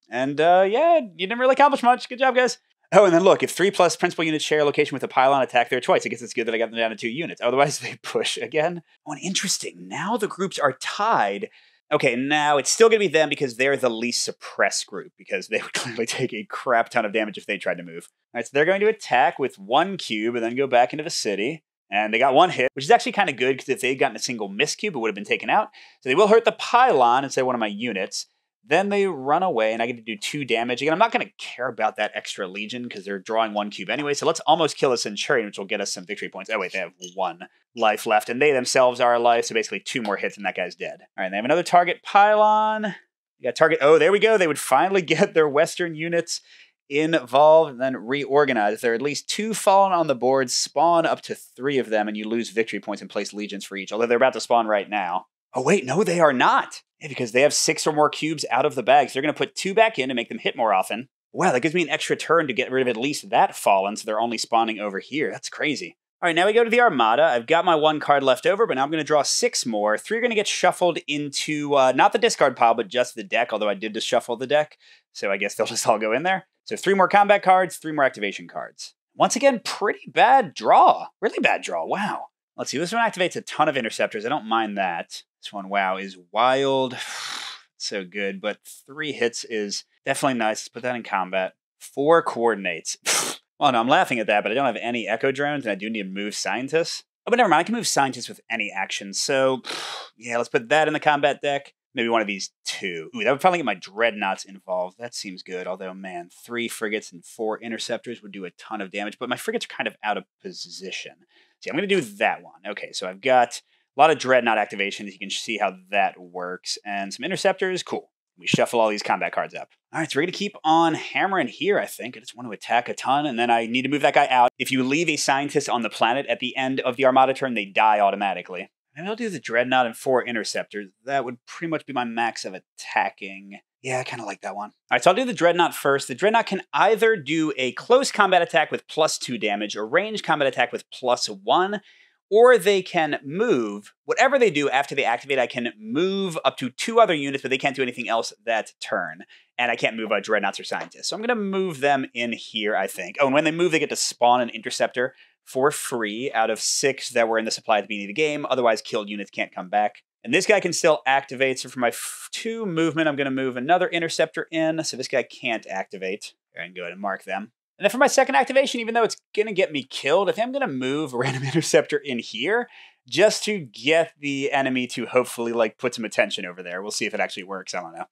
Speaker 1: And uh, yeah, you didn't really accomplish much. Good job, guys. Oh, and then look, if three plus principal units share a location with a pylon attack there twice, I guess it's good that I got them down to two units. Otherwise, [LAUGHS] they push again. Oh, and interesting. Now the groups are tied. Okay, now it's still going to be them because they're the least suppressed group because they [LAUGHS] would clearly take a crap ton of damage if they tried to move. All right, so they're going to attack with one cube and then go back into the city. And they got one hit, which is actually kind of good because if they'd gotten a single miss cube, it would have been taken out. So they will hurt the pylon instead of one of my units. Then they run away, and I get to do two damage. Again, I'm not going to care about that extra Legion because they're drawing one cube anyway. So let's almost kill a Centurion, which will get us some victory points. Oh, wait, they have one life left, and they themselves are alive. So basically, two more hits, and that guy's dead. All right, they have another target pylon. You got target. Oh, there we go. They would finally [LAUGHS] get their Western units involved and then reorganize. If there are at least two fallen on the board, spawn up to three of them, and you lose victory points and place legions for each. Although they're about to spawn right now. Oh, wait, no, they are not. Yeah, because they have six or more cubes out of the bag. So they're going to put two back in to make them hit more often. Wow, that gives me an extra turn to get rid of at least that fallen, so they're only spawning over here. That's crazy. All right, now we go to the Armada. I've got my one card left over, but now I'm going to draw six more. Three are going to get shuffled into uh, not the discard pile, but just the deck, although I did just shuffle the deck. So I guess they'll [LAUGHS] just all go in there. So three more combat cards, three more activation cards. Once again, pretty bad draw. Really bad draw. Wow. Let's see. This one activates a ton of interceptors. I don't mind that. This one, wow, is wild. [SIGHS] so good, but three hits is definitely nice. Let's put that in combat. Four coordinates. well, [SIGHS] oh, no, I'm laughing at that, but I don't have any echo drones, and I do need to move scientists. Oh, but never mind. I can move scientists with any action. So, [SIGHS] yeah, let's put that in the combat deck. Maybe one of these two. Ooh, that would probably get my dreadnoughts involved. That seems good. Although, man, three frigates and four interceptors would do a ton of damage. But my frigates are kind of out of position. See, I'm going to do that one. Okay, so I've got a lot of dreadnought activations. You can see how that works. And some interceptors. Cool. We shuffle all these combat cards up. All right, so we're going to keep on hammering here, I think. I just want to attack a ton, and then I need to move that guy out. If you leave a scientist on the planet at the end of the Armada turn, they die automatically. Maybe I'll do the Dreadnought and four Interceptors. That would pretty much be my max of attacking. Yeah, I kind of like that one. All right, so I'll do the Dreadnought first. The Dreadnought can either do a close combat attack with plus two damage or range combat attack with plus one or they can move. Whatever they do after they activate, I can move up to two other units, but they can't do anything else that turn. And I can't move a Dreadnoughts or Scientists. So I'm going to move them in here, I think. Oh, and when they move, they get to spawn an Interceptor for free out of six that were in the supply at the beginning of the game. Otherwise, killed units can't come back. And this guy can still activate. So for my two movement, I'm going to move another Interceptor in. So this guy can't activate. And go ahead and mark them. And then for my second activation, even though it's to get me killed, I think I'm to move a [LAUGHS] random interceptor in here just to get the enemy to hopefully like put some attention over there. We'll see if it actually works. I don't know.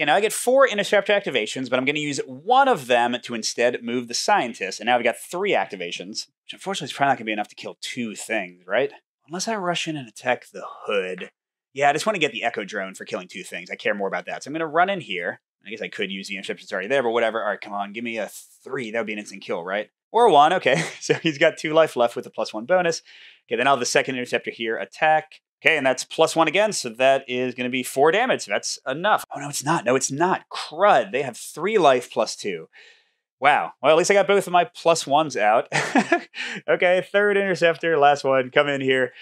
Speaker 1: Okay, now I get four interceptor activations, but I'm going to use one of them to instead move the scientist. And now I've got three activations, which unfortunately is probably not going to be enough to kill two things, right? Unless I rush in and attack the hood. Yeah, I just want to get the echo drone for killing two things. I care more about that. So I'm going to run in here. I guess I could use the interceptor that's already there, but whatever. All right, come on, give me a three. That would be an instant kill, right? Or one. Okay, [LAUGHS] so he's got two life left with a plus one bonus. Okay, then I'll have the second interceptor here attack. Okay, and that's plus one again, so that is going to be four damage. That's enough. Oh, no, it's not. No, it's not. Crud. They have three life plus two. Wow. Well, at least I got both of my plus ones out. [LAUGHS] okay, third interceptor, last one. Come in here.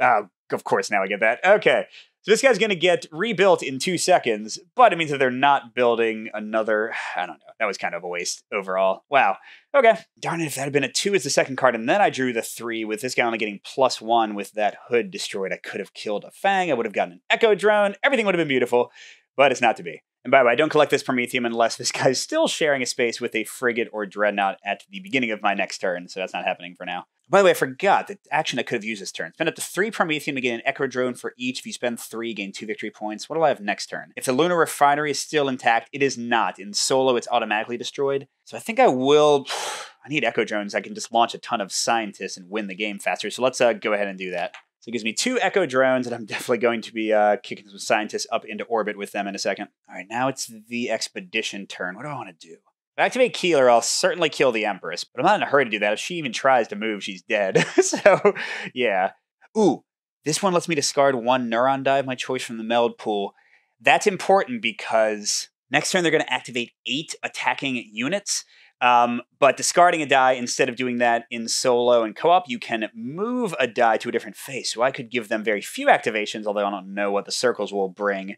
Speaker 1: Uh, of course, now I get that. Okay. So this guy's going to get rebuilt in two seconds, but it means that they're not building another. [SIGHS] I don't know. That was kind of a waste overall. Wow. Okay. Darn it, if that had been a two as the second card, and then I drew the three with this guy only getting plus one with that hood destroyed, I could have killed a Fang. I would have gotten an Echo drone. Everything would have been beautiful, but it's not to be. And by the way, I don't collect this Promethium unless this [LAUGHS] guy's still sharing a space with a frigate or dreadnought at the beginning of my next turn, so that's not happening for now. By the way, I forgot the action I could have used this turn. Spend up to three Promethium to gain an Echo Drone for each. If you spend three, gain two victory points. What do I have next turn? If the Lunar Refinery is still intact, it is not. In solo, it's automatically destroyed. So I think I will. [SIGHS] I need Echo Drones. I can just launch a ton of scientists and win the game faster. So let's uh, go ahead and do that. So it gives me two Echo drones, and I'm [LAUGHS] definitely going to be uh, kicking some scientists up into orbit with them in a second. All right, now it's the expedition turn. What do I want to do? If I activate Keeler, I'll certainly kill the Empress, but I'm not in a hurry to do that. If she even tries to move, she's dead. [LAUGHS] so, yeah. Ooh, this one lets me discard one Neuron of my choice from the meld pool. That's important because next turn they're going to activate eight attacking units. Um, but discarding a die instead of doing that in solo and co-op, you can move a die to a different face. So I could give them very few activations, although I don't know what the circles will bring,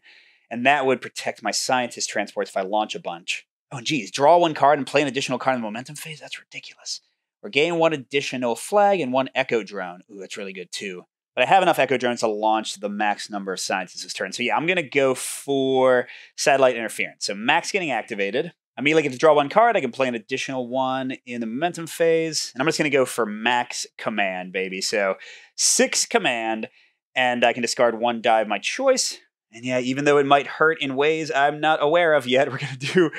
Speaker 1: and that would protect my scientist transports if I launch a bunch. Oh, geez, draw one card and play an additional card in the momentum phase? That's ridiculous. Or gain one additional flag and one echo drone. Ooh, that's really good too. But I have enough echo drones to launch the Mac's number of scientists this turn. So yeah, I'm going to go for satellite interference. So max getting activated. I immediately get to draw one card. I can play an additional one in the momentum phase. And I'm just going to go for max command, baby. So six command, and I can discard one die of my choice. And yeah, even though it might hurt in ways I'm not aware of yet, [LAUGHS] we're going to do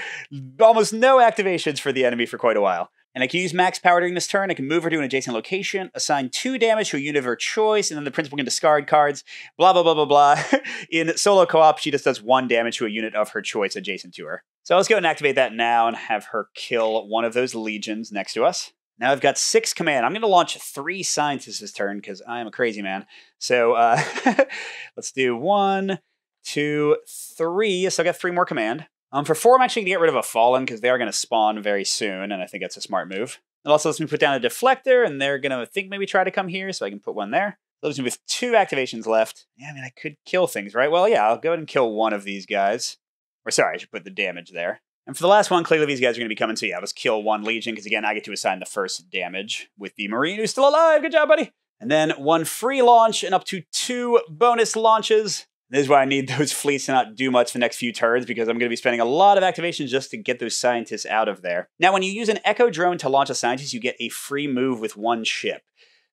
Speaker 1: almost no activations for the enemy for quite a while. And I can use Mac's power during this turn. I can move her to an adjacent location, assign two damage to a unit of her choice, and then the principal can discard cards. Blah, blah, blah, blah, blah. [LAUGHS] in solo co op, she just does one damage to a unit of her choice adjacent to her. So let's go and activate that now and have her kill one of those legions next to us. Now I've got six command. I'm going to launch three scientists this turn because I am a crazy man. So uh, [LAUGHS] let's do one, two, three. So I got three more command. Um, for four, I'm actually going to get rid of a Fallen because they are going to spawn very soon, and I think that's a smart move. It also lets me put down a Deflector, and they're going to think maybe try to come here, so I can put one there. Leaves me with two activations left. Yeah, I mean, I could kill things, right? Well, yeah, I'll go ahead and kill one of these guys. Or sorry, I should put the damage there. And for the last one, clearly these guys are going to be coming, so yeah, let's kill one Legion, because again, I get to assign the first damage with the Marine who's still alive. Good job, buddy. And then one free launch and up to two bonus launches. This is why I need those [LAUGHS] fleets to not do much the next few turns because I'm going to be spending a lot of activations just to get those scientists out of there. Now, when you use an Echo drone to launch a scientist, you get a free move with one ship.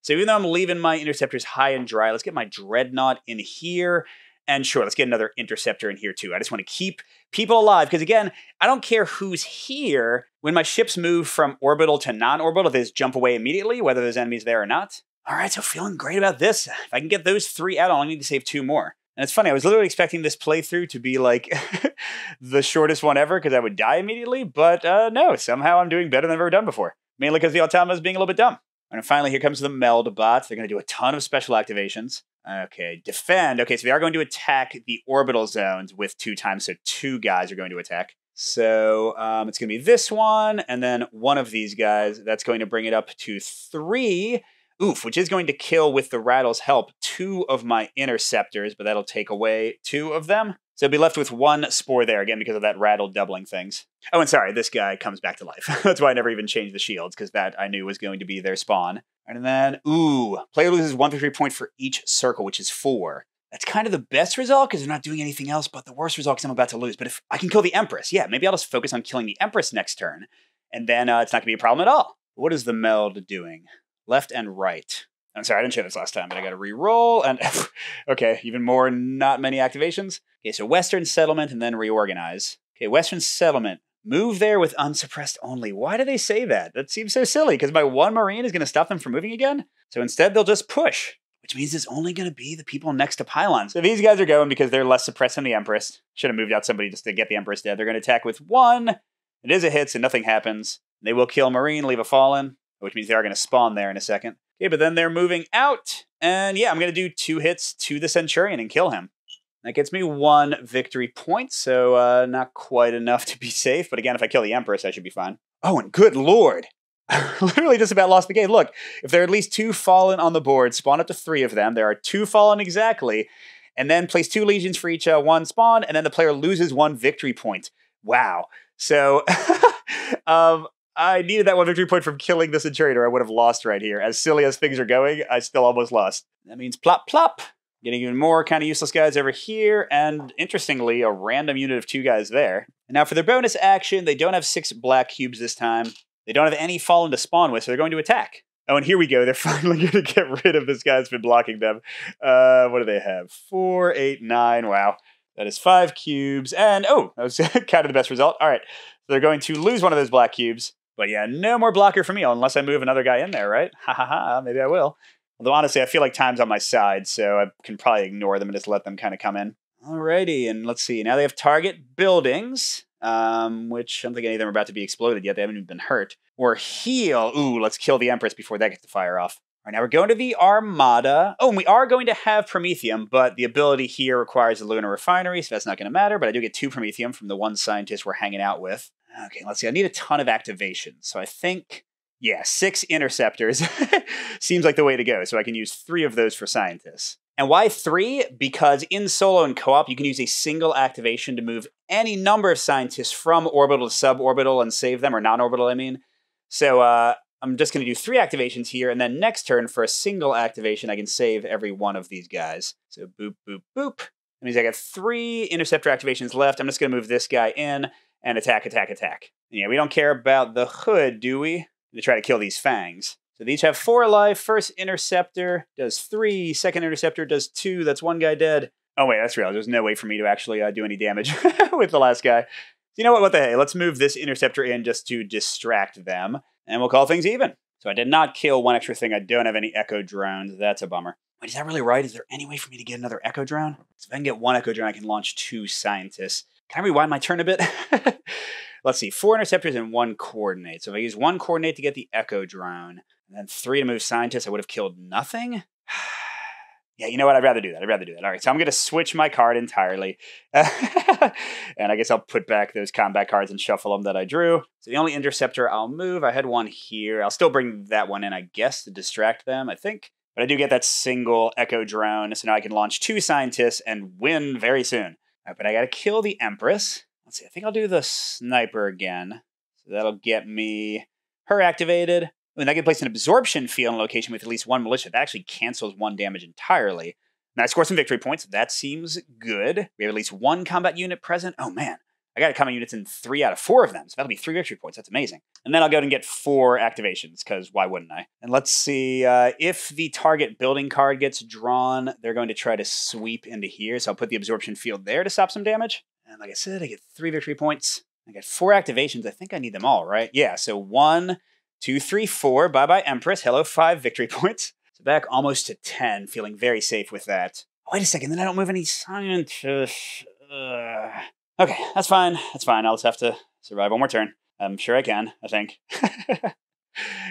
Speaker 1: So even though I'm leaving my interceptors high and dry, let's get my dreadnought in here. And sure, let's get another interceptor in here too. I just want to keep people alive because again, I don't care who's here. When my ships move from orbital to non-orbital, they just jump away immediately, whether there's enemies there or not. All right, so feeling great about this. If I can get those three out, I'll only need to save two more. And it's funny, I was literally expecting this playthrough to be like [LAUGHS] the shortest one ever because I would die immediately, but uh, no, somehow I'm doing better than I've ever done before. Mainly because the Automata is being a little bit dumb. And finally, here comes the meld bots. They're going to do a ton of special activations. Okay, defend. Okay, so they are going to attack the orbital zones with two times, so two guys are going to attack. So um, it's going to be this one, and then one of these guys. That's going to bring it up to three. Oof, which is going to kill with the Rattle's help two of my interceptors, but that'll take away two of them. So be left with one spore there, again, because of that Rattle doubling things. Oh, and sorry, this guy comes back to life. [LAUGHS] That's why I never even changed the shields, because that I knew was going to be their spawn. And then, ooh, player loses one victory point for each circle, which is four. That's kind of the best result because they're not doing anything else but the worst result because I'm about to lose. But if I can kill the Empress, yeah, maybe I'll just focus on killing the Empress next turn, and then uh, it's not going to be a problem at all. What is the meld doing? left and right. I'm sorry, I didn't show this last time, but I got to re-roll. And [LAUGHS] okay, even more not many activations. Okay, so Western Settlement and then reorganize. Okay, Western Settlement. Move there with unsuppressed only. Why do they say that? That seems so silly, because my one Marine is going to stop them from moving again? So instead, they'll just push, which means it's only going to be the people next to pylons. So these guys are going because they're less suppressed than the Empress. Should have moved out somebody just to get the Empress dead. They're going to attack with one. It is a hit, so nothing happens. They will kill Marine, leave a fallen, which means they are going to spawn there in a second. Okay, but then they're moving out. And yeah, I'm going to do two hits to the Centurion and kill him. That gets me one victory point, so uh, not quite enough to be safe. But again, if I kill the Empress, I should be fine. Oh, and good lord! [LAUGHS] literally just about lost the game. Look, if there are at least two fallen on the board, spawn up to three of them. There are two fallen exactly, and then place two legions for each uh, one spawn, and then the player loses one victory point. Wow. So, [LAUGHS] um, I needed that one victory point from killing the Centurion, or I would have lost right here. As silly as things are going, I still almost lost. That means plop plop. Getting even more kind of useless guys over here, and interestingly, a random unit of two guys there. And now for their bonus action, they don't have six black cubes this time. They don't have any fallen to spawn with, so they're going to attack. Oh, and here we go. They're [LAUGHS] finally going to get rid of this guy that's been blocking them. Uh, what do they have? Four, eight, nine. Wow. That is five cubes. And, oh, that was [LAUGHS] kind of the best result. All right. So they're going to lose one of those black cubes. But yeah, no more blocker for me unless I move another guy in there, right? Ha ha ha, maybe I will. Although honestly, I feel like time's on my side, so I can probably ignore them and just let them kind of come in. Alrighty, and let's see. Now they have target buildings, um, which I don't think any of them are about to be exploded yet. They haven't even been hurt. Or heal. Ooh, let's kill the Empress before that gets to fire off. All right, now we're going to the Armada. Oh, and we are going to have Promethium, but the ability here requires a lunar refinery, so that's not going to matter. But I do get two Promethium from the one scientist we're hanging out with. Okay, let's see. I need a ton of activations. So I think, yeah, six interceptors [LAUGHS] seems like the way to go. So I can use three of those for scientists. And why three? Because in solo and co op, you can use a single activation to move any number of scientists from orbital to suborbital and save them, or non orbital, I mean. So uh, I'm just going to do three activations here, and then next turn, for a single activation, I can save every one of these guys. So boop, boop, boop. That means I got three interceptor activations left. I'm just going to move this guy in and attack, attack, attack. Yeah, we don't care about the hood, do we? To try to kill these fangs. So these have four life. First interceptor does three. Second interceptor does two. That's one guy dead. Oh wait, that's real. There's no way for me to actually uh, do any damage [LAUGHS] with the last guy. You know what? What the hey? Let's move this interceptor in just to distract them, and we'll call things even. So I did not kill one extra thing. I don't have any echo drones. That's a bummer. Wait, is that really right? Is there any way for me to get another echo drone? So if I can get one echo drone, I can launch two scientists. Can I rewind my turn a bit? [LAUGHS] Let's see, four interceptors and one coordinate. So if I use one coordinate to get the Echo drone, and then three to move scientists, I would have killed nothing. [SIGHS] yeah, you know what? I'd rather do that. I'd rather do that. All right, so I'm going to switch my card entirely. [LAUGHS] and I guess I'll put back those combat cards and shuffle them that I drew. So the only interceptor I'll move, I had one here. I'll still bring that one in, I guess, to distract them, I think. But I do get that single Echo drone, so now I can launch two scientists and win very soon. Right, but I gotta kill the Empress. Let's see, I think I'll do the sniper again. So that'll get me her activated. When I can place an absorption field in location with at least one militia, that actually cancels one damage entirely. And I score some victory points. That seems good. We have at least one combat unit present. Oh man, I got combat units in three out of four of them. So that'll be three victory points. That's amazing. And then I'll go and get four activations, because why wouldn't I? And let's see. Uh, if the target building card gets drawn, they're going to try to sweep into here. So I'll put the absorption field there to stop some damage. And like I said, I get three victory points. I get four activations. I think I need them all, right? Yeah, so one, two, three, four. Bye bye, Empress. Hello, five victory [LAUGHS] points. So back almost to 10, feeling very safe with that. Wait a second, then I don't move any scientists. Uh, okay, that's fine. That's fine. I'll just have to survive one more turn. I'm sure I can, I think. [LAUGHS]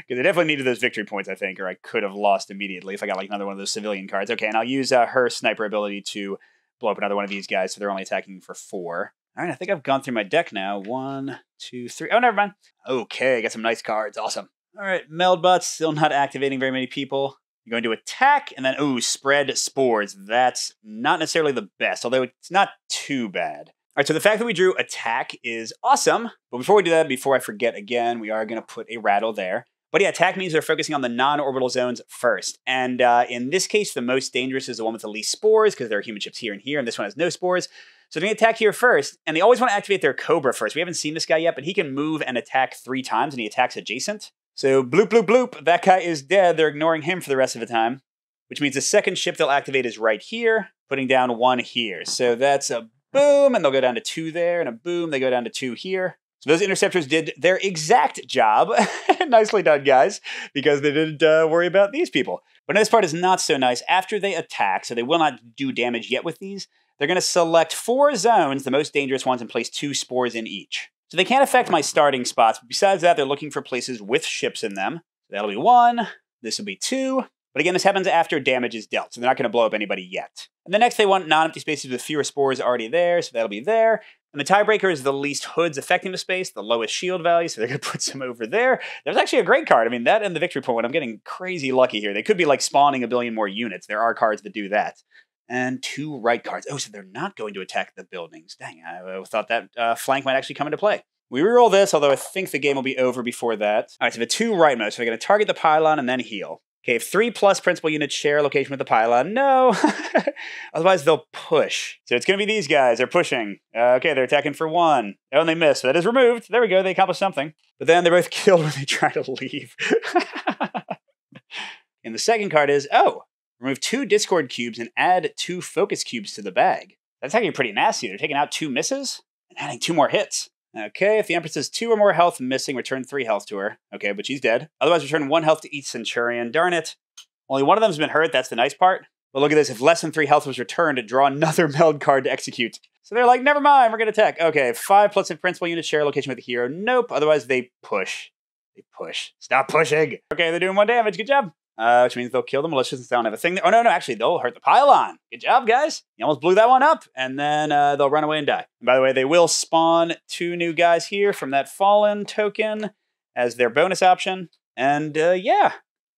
Speaker 1: Because I definitely needed those victory points, I think, or I could have lost immediately if I got like another one of those civilian cards. Okay, and I'll use uh, her sniper ability to blow up another one of these guys, so they're only attacking for four. All right, I think I've gone through my deck now. One, two, three. Oh, never mind. Okay, got some nice cards. Awesome. All right, Meldbots still not activating very many people. You're going to attack and then, ooh, spread spores. That's not necessarily the best, although it's not too bad. All right, so the fact that we drew attack is awesome. But before we do that, before I forget again, we are going to put a rattle there. But yeah, attack means they're focusing on the non-orbital zones first. And uh, in this case, the most dangerous is the one with the least spores, because there are human ships here and here, and this one has no spores. So they're going to attack here first, and they always want to activate their Cobra first. We haven't seen this guy yet, but he can move and attack three times, and he attacks adjacent. So bloop, bloop, bloop, that guy is dead. They're ignoring him for the rest of the time, which means the second ship they'll activate is right here, putting down one here. So that's a boom, and they'll go down to two there, and a boom, they go down to two here. So those interceptors did their exact job. [LAUGHS] Nicely done, guys, because they didn't uh, worry about these people. But now this part is not so nice. After they attack, so they will not do damage yet with these, they're going to select four zones, the most dangerous ones, and place two spores in each. So they can't affect my starting spots, but besides that, they're looking for places with ships in them. That'll be one, this will be two, but again, this happens after damage is dealt, so they're not going to blow up anybody yet. And the next, they want non-empty spaces with fewer spores already there, so that'll be there. And the tiebreaker is the least hoods affecting the space, the lowest shield value, so they're going [LAUGHS] to put some over there. There's actually a great card. I mean, that and the victory point, I'm getting crazy lucky here. They could be like spawning a billion more units. There are cards that do that and two right cards. Oh, so they're not going to attack the buildings. Dang, I thought that uh, flank might actually come into play. We reroll this, although I think the game will be over before that. All right, so the two right modes. So we're going to target the pylon and then heal. Okay, if three plus principal units share location with the pylon, no. [LAUGHS] Otherwise, they'll push. So it's going to be these guys. They're pushing. Uh, okay, they're attacking for one. Oh, and they miss. That is removed. There we go. They accomplished something. But then they're both [LAUGHS] killed when they try to leave. [LAUGHS] and the second card is, oh, Remove two Discord cubes and add two focus cubes to the bag. That's actually pretty nasty. They're taking out two misses and adding two more hits. Okay, if the Empress has two or more health missing, return three health to her. Okay, but she's dead. Otherwise, return one health to each Centurion. Darn it. Only one of them's been hurt. That's the nice part. But look at this. If less than three health was returned, draw another [LAUGHS] meld card to execute. So they're like, never mind, we're to attack. Okay, five plus if principal units share location with the hero. Nope. Otherwise, they push. They push. Stop pushing. Okay, they're doing one damage. Good job uh, which means they'll kill the militias they don't have a thing. There. Oh no, no, actually they'll hurt the pylon. Good job, guys. You almost blew that one up, and then uh, they'll run away and die. And by the way, they will spawn two new guys here from that fallen token as their bonus option. And uh, yeah,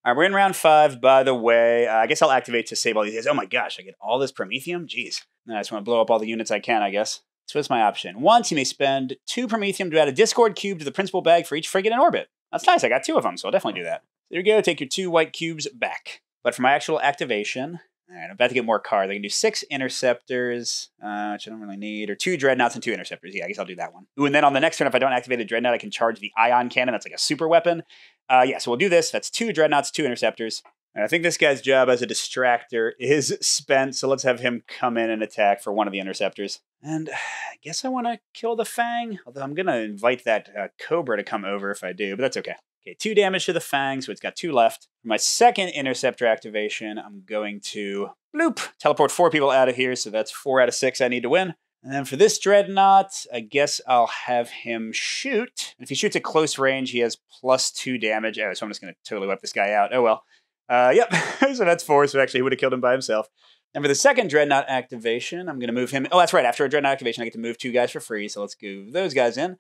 Speaker 1: all right, we're in round five. By the way, uh, I guess I'll activate to save all these guys. Oh my gosh, I get all this promethium. Jeez, I just want to blow up all the units I can. I guess. So what's my option? Once you may spend two promethium to add a discord cube to the principal bag for each frigate in orbit. That's nice. I got two of them, so I'll definitely do that. There you go. Take your two white cubes back. But for my actual activation, all right, I'm about to get more cards. I can do six interceptors, uh, which I don't really need, or two dreadnoughts and two interceptors. Yeah, I guess I'll do that one. Ooh, and then on the next turn, if I don't activate a dreadnought, I can charge the ion cannon. That's like a super weapon. Uh, yeah, so we'll do this. That's two dreadnoughts, two interceptors. And I think this guy's job as a distractor is spent, so let's have him come in and attack for one of the interceptors. And I guess I want to kill the Fang, although I'm going to invite that uh, Cobra to come over if I do, but that's okay. Okay, two damage to the Fang, so it's got two left. For my second Interceptor activation, I'm going to bloop, teleport four people out of here, so that's four out of six I need to win. And then for this Dreadnought, I guess I'll have him shoot. If he shoots at close range, he has plus two damage. Oh, so I'm just going to totally wipe this guy out. Oh well. Uh, yep, [LAUGHS] so that's four, so actually he would have killed him by himself. And for the second Dreadnought activation, I'm going to move him. Oh, that's right. After a Dreadnought activation, I get to move two guys for free. So let's move those guys in.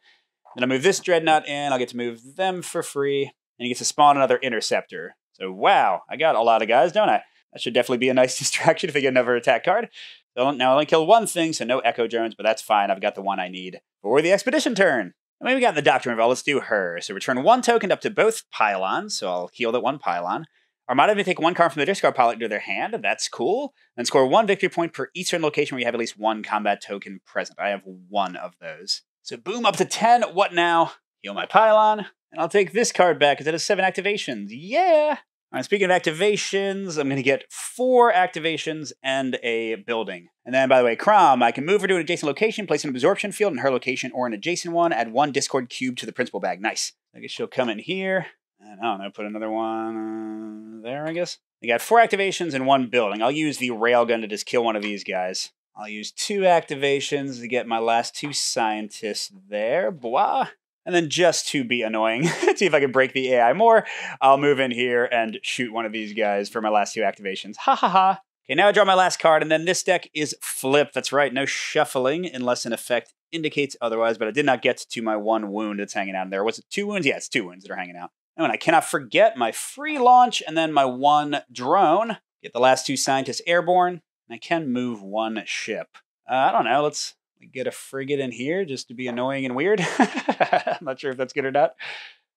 Speaker 1: Then I move this Dreadnought in. I'll get to move them for free. And he gets to spawn another Interceptor. So, wow, I got a lot of guys, don't I? That should definitely be a nice [LAUGHS] distraction if I get another attack card. So now I only kill one thing, so no Echo Drones, but that's fine. I've got the one I need for the expedition turn. And we got the Doctor involved. Let's do her. So return one token up to both pylons. So I'll heal that one pylon. Armada may take one card from the discard pile into their hand. That's cool. And score one victory point per eastern location where you have at least one combat token present. I have one of those. So boom, up to 10. What now? Heal my pylon. And I'll take this card back because it has seven activations. Yeah! All right, speaking of activations, I'm going to get four activations and a building. And then, by the way, Crom, I can move her to an adjacent location, place an absorption field in her location or an adjacent one, add one discord cube to the principal bag. Nice. I guess she'll come in here. And I don't know, put another one uh, there, I guess. I got four activations and one building. I'll use the railgun to just kill one of these guys. I'll use two activations to get my last two scientists there. Blah. And then just to be annoying, [LAUGHS] see if I can break the AI more, I'll move in here and shoot one of these guys for my last two activations. Ha ha ha. Okay, now I draw my last card, and then this deck is flipped. That's right, no shuffling unless an effect indicates otherwise, but I did not get to my one wound that's hanging out in there. Was it two wounds? Yeah, it's two wounds that are hanging out. And I cannot forget my free launch and then my one drone. Get the last two scientists airborne, and I can move one ship. Uh, I don't know, let's get a frigate in here just to be annoying and weird. I'm [LAUGHS] not sure if that's good or not.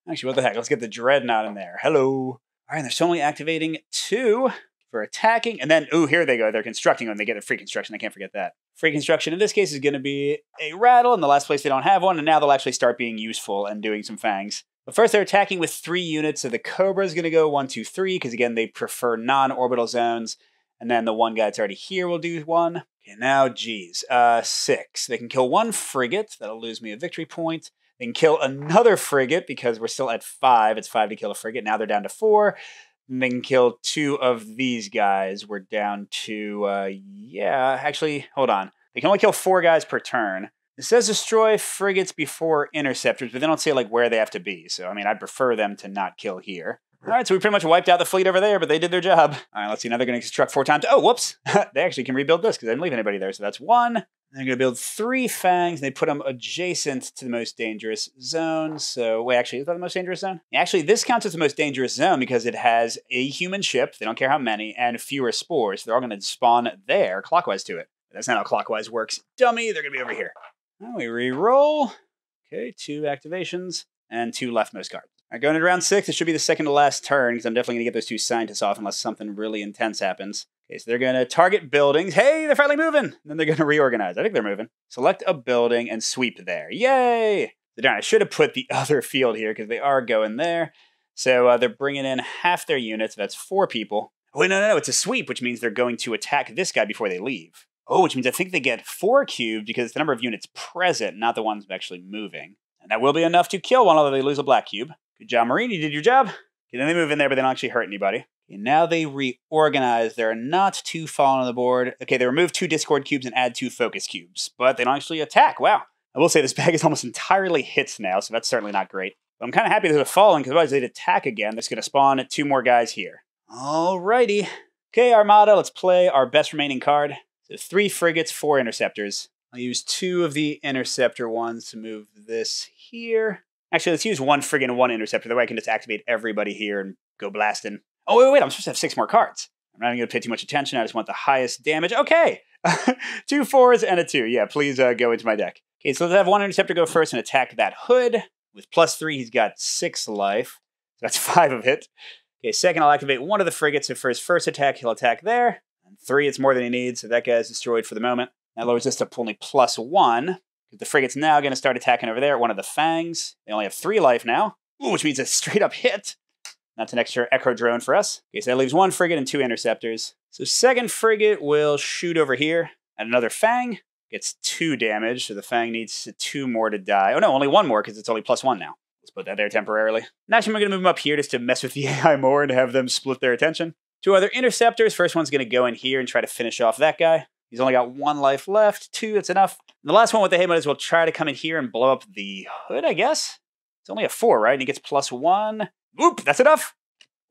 Speaker 1: Actually, what the heck? Let's get the Dreadnought in there. Hello. All right, they're only activating two for attacking. And then, ooh, here they go. They're constructing when they get a free construction. I can't forget that. Free construction in this case is going to be a rattle. In the last place, they don't have one. And now they'll actually start being useful and doing some fangs. But first, they're attacking with three units. So the Cobra is going to go one, two, three, because again, they prefer non orbital zones. And then the one guy that's already here will do one. Okay, now, geez, uh, six. They can kill one frigate. That'll lose me a victory point. They can kill another frigate because we're still at five. It's five to kill a frigate. Now they're down to four. And they can kill two of these guys. We're down to, uh, yeah, actually, hold on. They can only kill four guys per turn. It says destroy frigates before interceptors, but they don't say like where they have to be. So I mean, I'd prefer them to not kill here. All right, so we pretty much wiped out the fleet over there, but they did their job. All right, let's see. Now they're going to construct four times. Oh, whoops! [LAUGHS] they actually can rebuild this because I didn't leave anybody there. So that's one. They're going to build three fangs. and They put them adjacent to the most dangerous zone. So, wait, actually, is that the most dangerous zone? Actually, this counts as the most dangerous zone because it has a human ship. They don't care how many, and fewer spores. They're all going to spawn there, clockwise to it. That's not how clockwise works. Dummy, they're going to be over here. Now we re-roll. Okay, two activations and two leftmost cards. Right, going into round six, it should be the second to last turn because I'm definitely going to get those two scientists off unless something really intense happens. Okay, so they're going to target buildings. Hey, they're finally moving. And then they're going [LAUGHS] to reorganize. I think they're moving. Select a building and sweep there. Yay! Darn, I should have put the [LAUGHS] other field here because they are going there. So uh, they're bringing in half their units. That's four people. Oh, wait, no, no, no. It's a sweep, which means they're going to attack this guy before they leave. Oh, which means I think they get four cubed because it's the number of units present, not the ones actually moving. And that will be enough to kill one, although they lose a black cube. Good job, Marine. You did your job. Okay, then they move in there, but they don't actually hurt anybody. And now they reorganize. They're not too fallen on the board. Okay, they remove two Discord cubes and add two Focus cubes, but they don't actually attack. Wow. I will say this [LAUGHS] bag is almost entirely hits now, so that's certainly not great. But I'm kind of happy that they're fallen because otherwise they'd attack again. That's going to spawn two more guys here. Alrighty. Okay, Armada, let's play our best remaining card. So three frigates, four interceptors. I'll use two of the interceptor ones to move this here. Actually, let's use one friggin' one interceptor. That way I can just activate everybody here and go blasting. Oh, wait, wait, I'm supposed to have six more cards. I'm not even going to pay too much attention. I just want the highest damage. Okay. [LAUGHS] two fours and a two. Yeah, please uh, go into my deck. Okay, so let's have one interceptor go first and attack that hood. With plus three, he's got six life. That's [LAUGHS] five of it. Okay, second, I'll activate one of the frigates. So for his first attack, he'll attack there. And three, it's more than he needs, so that guy's destroyed for the moment. That lowers this to only plus one. The frigate's now going to start attacking over there at one of the fangs. They only have three life now, Ooh, which means a straight up hit. That's an extra Echo drone for us. Okay, so that leaves one frigate and two interceptors. So second frigate will shoot over here at another fang. Gets two damage, so the fang needs two more to die. Oh no, only one more because it's only plus one now. Let's put that there temporarily. Next, we're going to move them up here just to mess with the [LAUGHS] AI more and have them split their attention. Two other interceptors. First one's going to go in here and try to finish off that guy. He's only got one life left. Two, that's enough. And the last one with the Haymon is we'll try to come in here and blow up the hood, I guess. It's only a four, right? And he gets plus one. Oop, that's enough.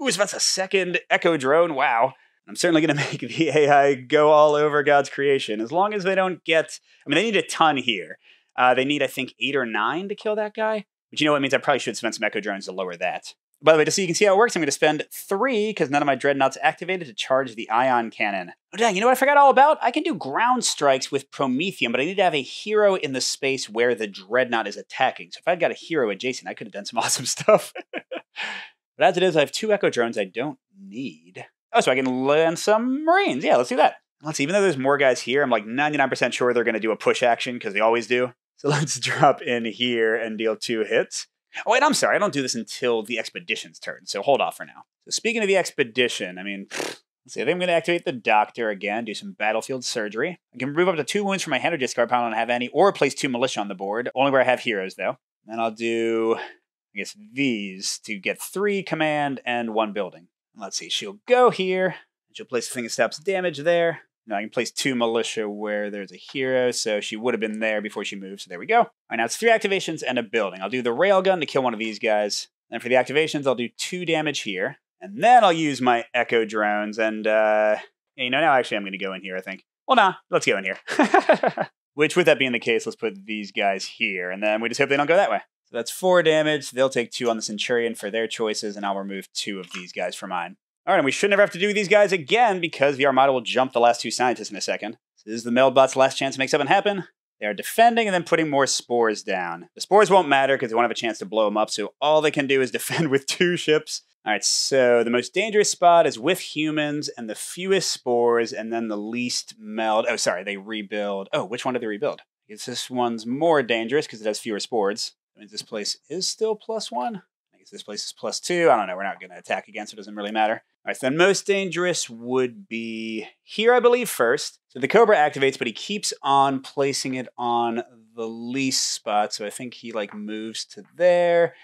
Speaker 1: Ooh, so that's a second Echo drone. Wow. I'm certainly going [LAUGHS] to make the AI go all over God's creation. As long as they don't get, I mean, they need a ton here. Uh, they need, I think, eight or nine to kill that guy. But you know what? It means I probably should spend some Echo drones to lower that. By the way, just so you can see how it works, I'm going to spend three, because none of my dreadnoughts activated, to charge the ion cannon. Oh, dang, you know what I forgot all about? I can do ground strikes with Promethium, but I need to have a hero in the space where the dreadnought is attacking. So if I'd got a hero adjacent, I could have done some [LAUGHS] awesome stuff. but as it is, I have two Echo drones I don't need. Oh, so I can land some Marines. Yeah, let's do that. Let's see, even though there's more guys here, I'm like 99% sure they're going to do a push action, because they always do. So [LAUGHS] let's drop in here and deal two hits. Oh, wait, I'm sorry. I don't do this until the expedition's turn, so hold off for now. So speaking of the expedition, I mean, let's see. I think I'm going to activate the doctor again, do some battlefield surgery. I can remove up to two wounds from my hand or discard pile. Don't have any, or place two militia on the board. Only where I have heroes, though. Then I'll do, I guess, these to get three command and one building. Let's see. She'll go here. She'll place the thing that stops damage there. I can place two militia where there's a hero, so she would have been there before she moved, so there we go. All right, now it's three activations and a building. I'll do the railgun to kill one of these guys. And for the activations, I'll do two damage here. And then I'll use my echo drones, and, uh, you know, now actually I'm going to go in here, I think. Well, nah, let's go in here. [LAUGHS] Which, with that being the case, let's put these guys here, and then we just hope they don't go that way. So that's four damage. They'll take two on the Centurion for their choices, and I'll remove two of these guys for mine. All right, and we should never have to do these guys again because the Armada will jump the last two scientists in a second. This is the Meldbot's last chance to make something happen. They are defending and then putting more spores down. The spores won't matter because they won't have a chance to blow them up, so all they can do is [LAUGHS] defend with two ships. All right, so the most dangerous spot is with humans and the fewest spores, and then the least meld. Oh, sorry, they rebuild. Oh, which one did they rebuild? I guess this one's more dangerous because it has fewer spores. That means this place is still plus one. I guess this place is plus two. I don't know. We're not going to attack again, so it doesn't really matter. All right, so then most dangerous would be here, I believe, first. So the Cobra activates, but he keeps on placing it on the least spot. So I think he like moves to there.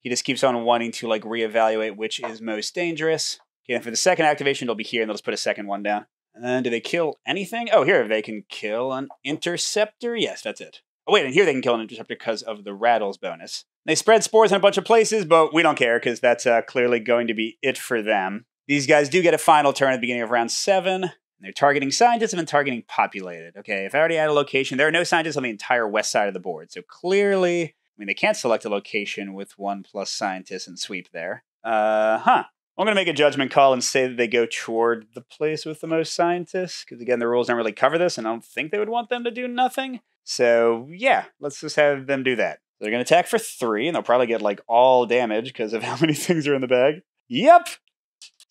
Speaker 1: He just keeps on wanting to like reevaluate which is most dangerous. Okay, and for the second activation, it'll be here, and they'll just put a second one down. And then do they kill anything? Oh, here they can kill an interceptor. Yes, that's it. Oh wait, and here they can kill an interceptor because of the rattles bonus. They spread spores in a bunch of places, but we don't care because that's uh, clearly going to be it for them. These guys do get a final turn at the beginning of round seven. They're targeting scientists and targeting populated. Okay, if I already had a location, there are no scientists on the entire west side of the board. So clearly, I mean, they can't select a location with one plus scientists and sweep there. Uh huh. I'm going to make a judgment call and say that they go toward the place with the most scientists, because again, the rules don't really cover this, and I don't think they would want them to do nothing. So, yeah, let's just have them do that. They're going to attack for three, and they'll probably get like all damage because of [LAUGHS] how many things are in the bag. Yep,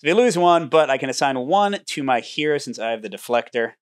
Speaker 1: so they lose one, but I can assign one to my hero since I have the deflector.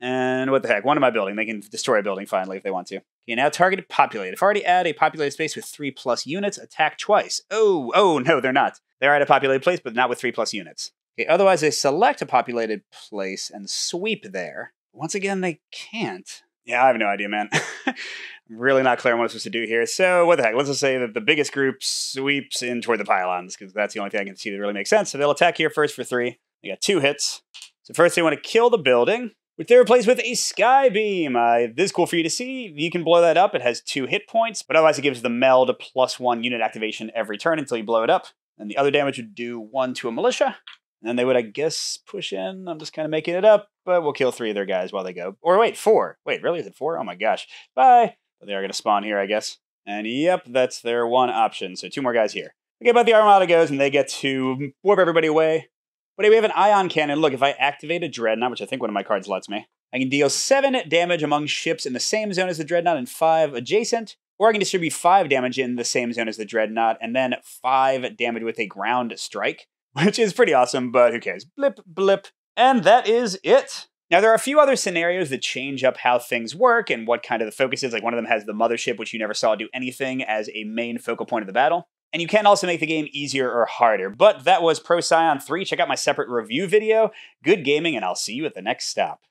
Speaker 1: And what the heck, one of my building. They can destroy a building finally if they want to. Okay, now targeted populate. If I already add a populated space with three plus units, attack twice. Oh, oh, no, they're not. They're at a populated place, but not with three plus units. Okay, otherwise they select a populated place and sweep there. Once again, they can't. Yeah, I have no idea, man. [LAUGHS] Really not clear on what I'm supposed to do here. So, what the heck? Let's just say that the biggest group sweeps in toward the pylons, because that's the only thing I can see that really makes sense. So, they'll attack here first for three. They got two hits. So, first they want to kill the building, which they replace with a sky beam. Uh, this is cool for you to see. You can blow that up. It has two hit points, but otherwise it gives the meld a plus one unit activation every turn until you blow it up. And the other damage would do one to a militia. And then they would, I guess, push in. I'm just kind of making it up, but we'll kill three of their guys while they go. Or wait, four. Wait, really? Is it four? Oh my gosh. Bye. They are going to spawn here, I guess. And yep, that's their one option. So two more guys here. Okay, but the Armada goes, and they get to warp everybody away. But hey, we have an ion cannon. Look, if I activate a Dreadnought, which I think one of my cards lets me, I can deal seven damage among ships in the same zone as the Dreadnought and five adjacent. Or I can distribute five damage in the same zone as the Dreadnought, and then five damage with a ground strike [LAUGHS] which is pretty awesome, but who cares? Blip, blip. And that is it. Now, there are a few other scenarios that change up how things work and what kind of the focus is. Like, one of them has the mothership, which you never saw do anything as a main focal point of the battle. And you can also make the game easier or harder. But that was Procyon 3. Check out my separate review video. Good gaming, and I'll see you at the next stop.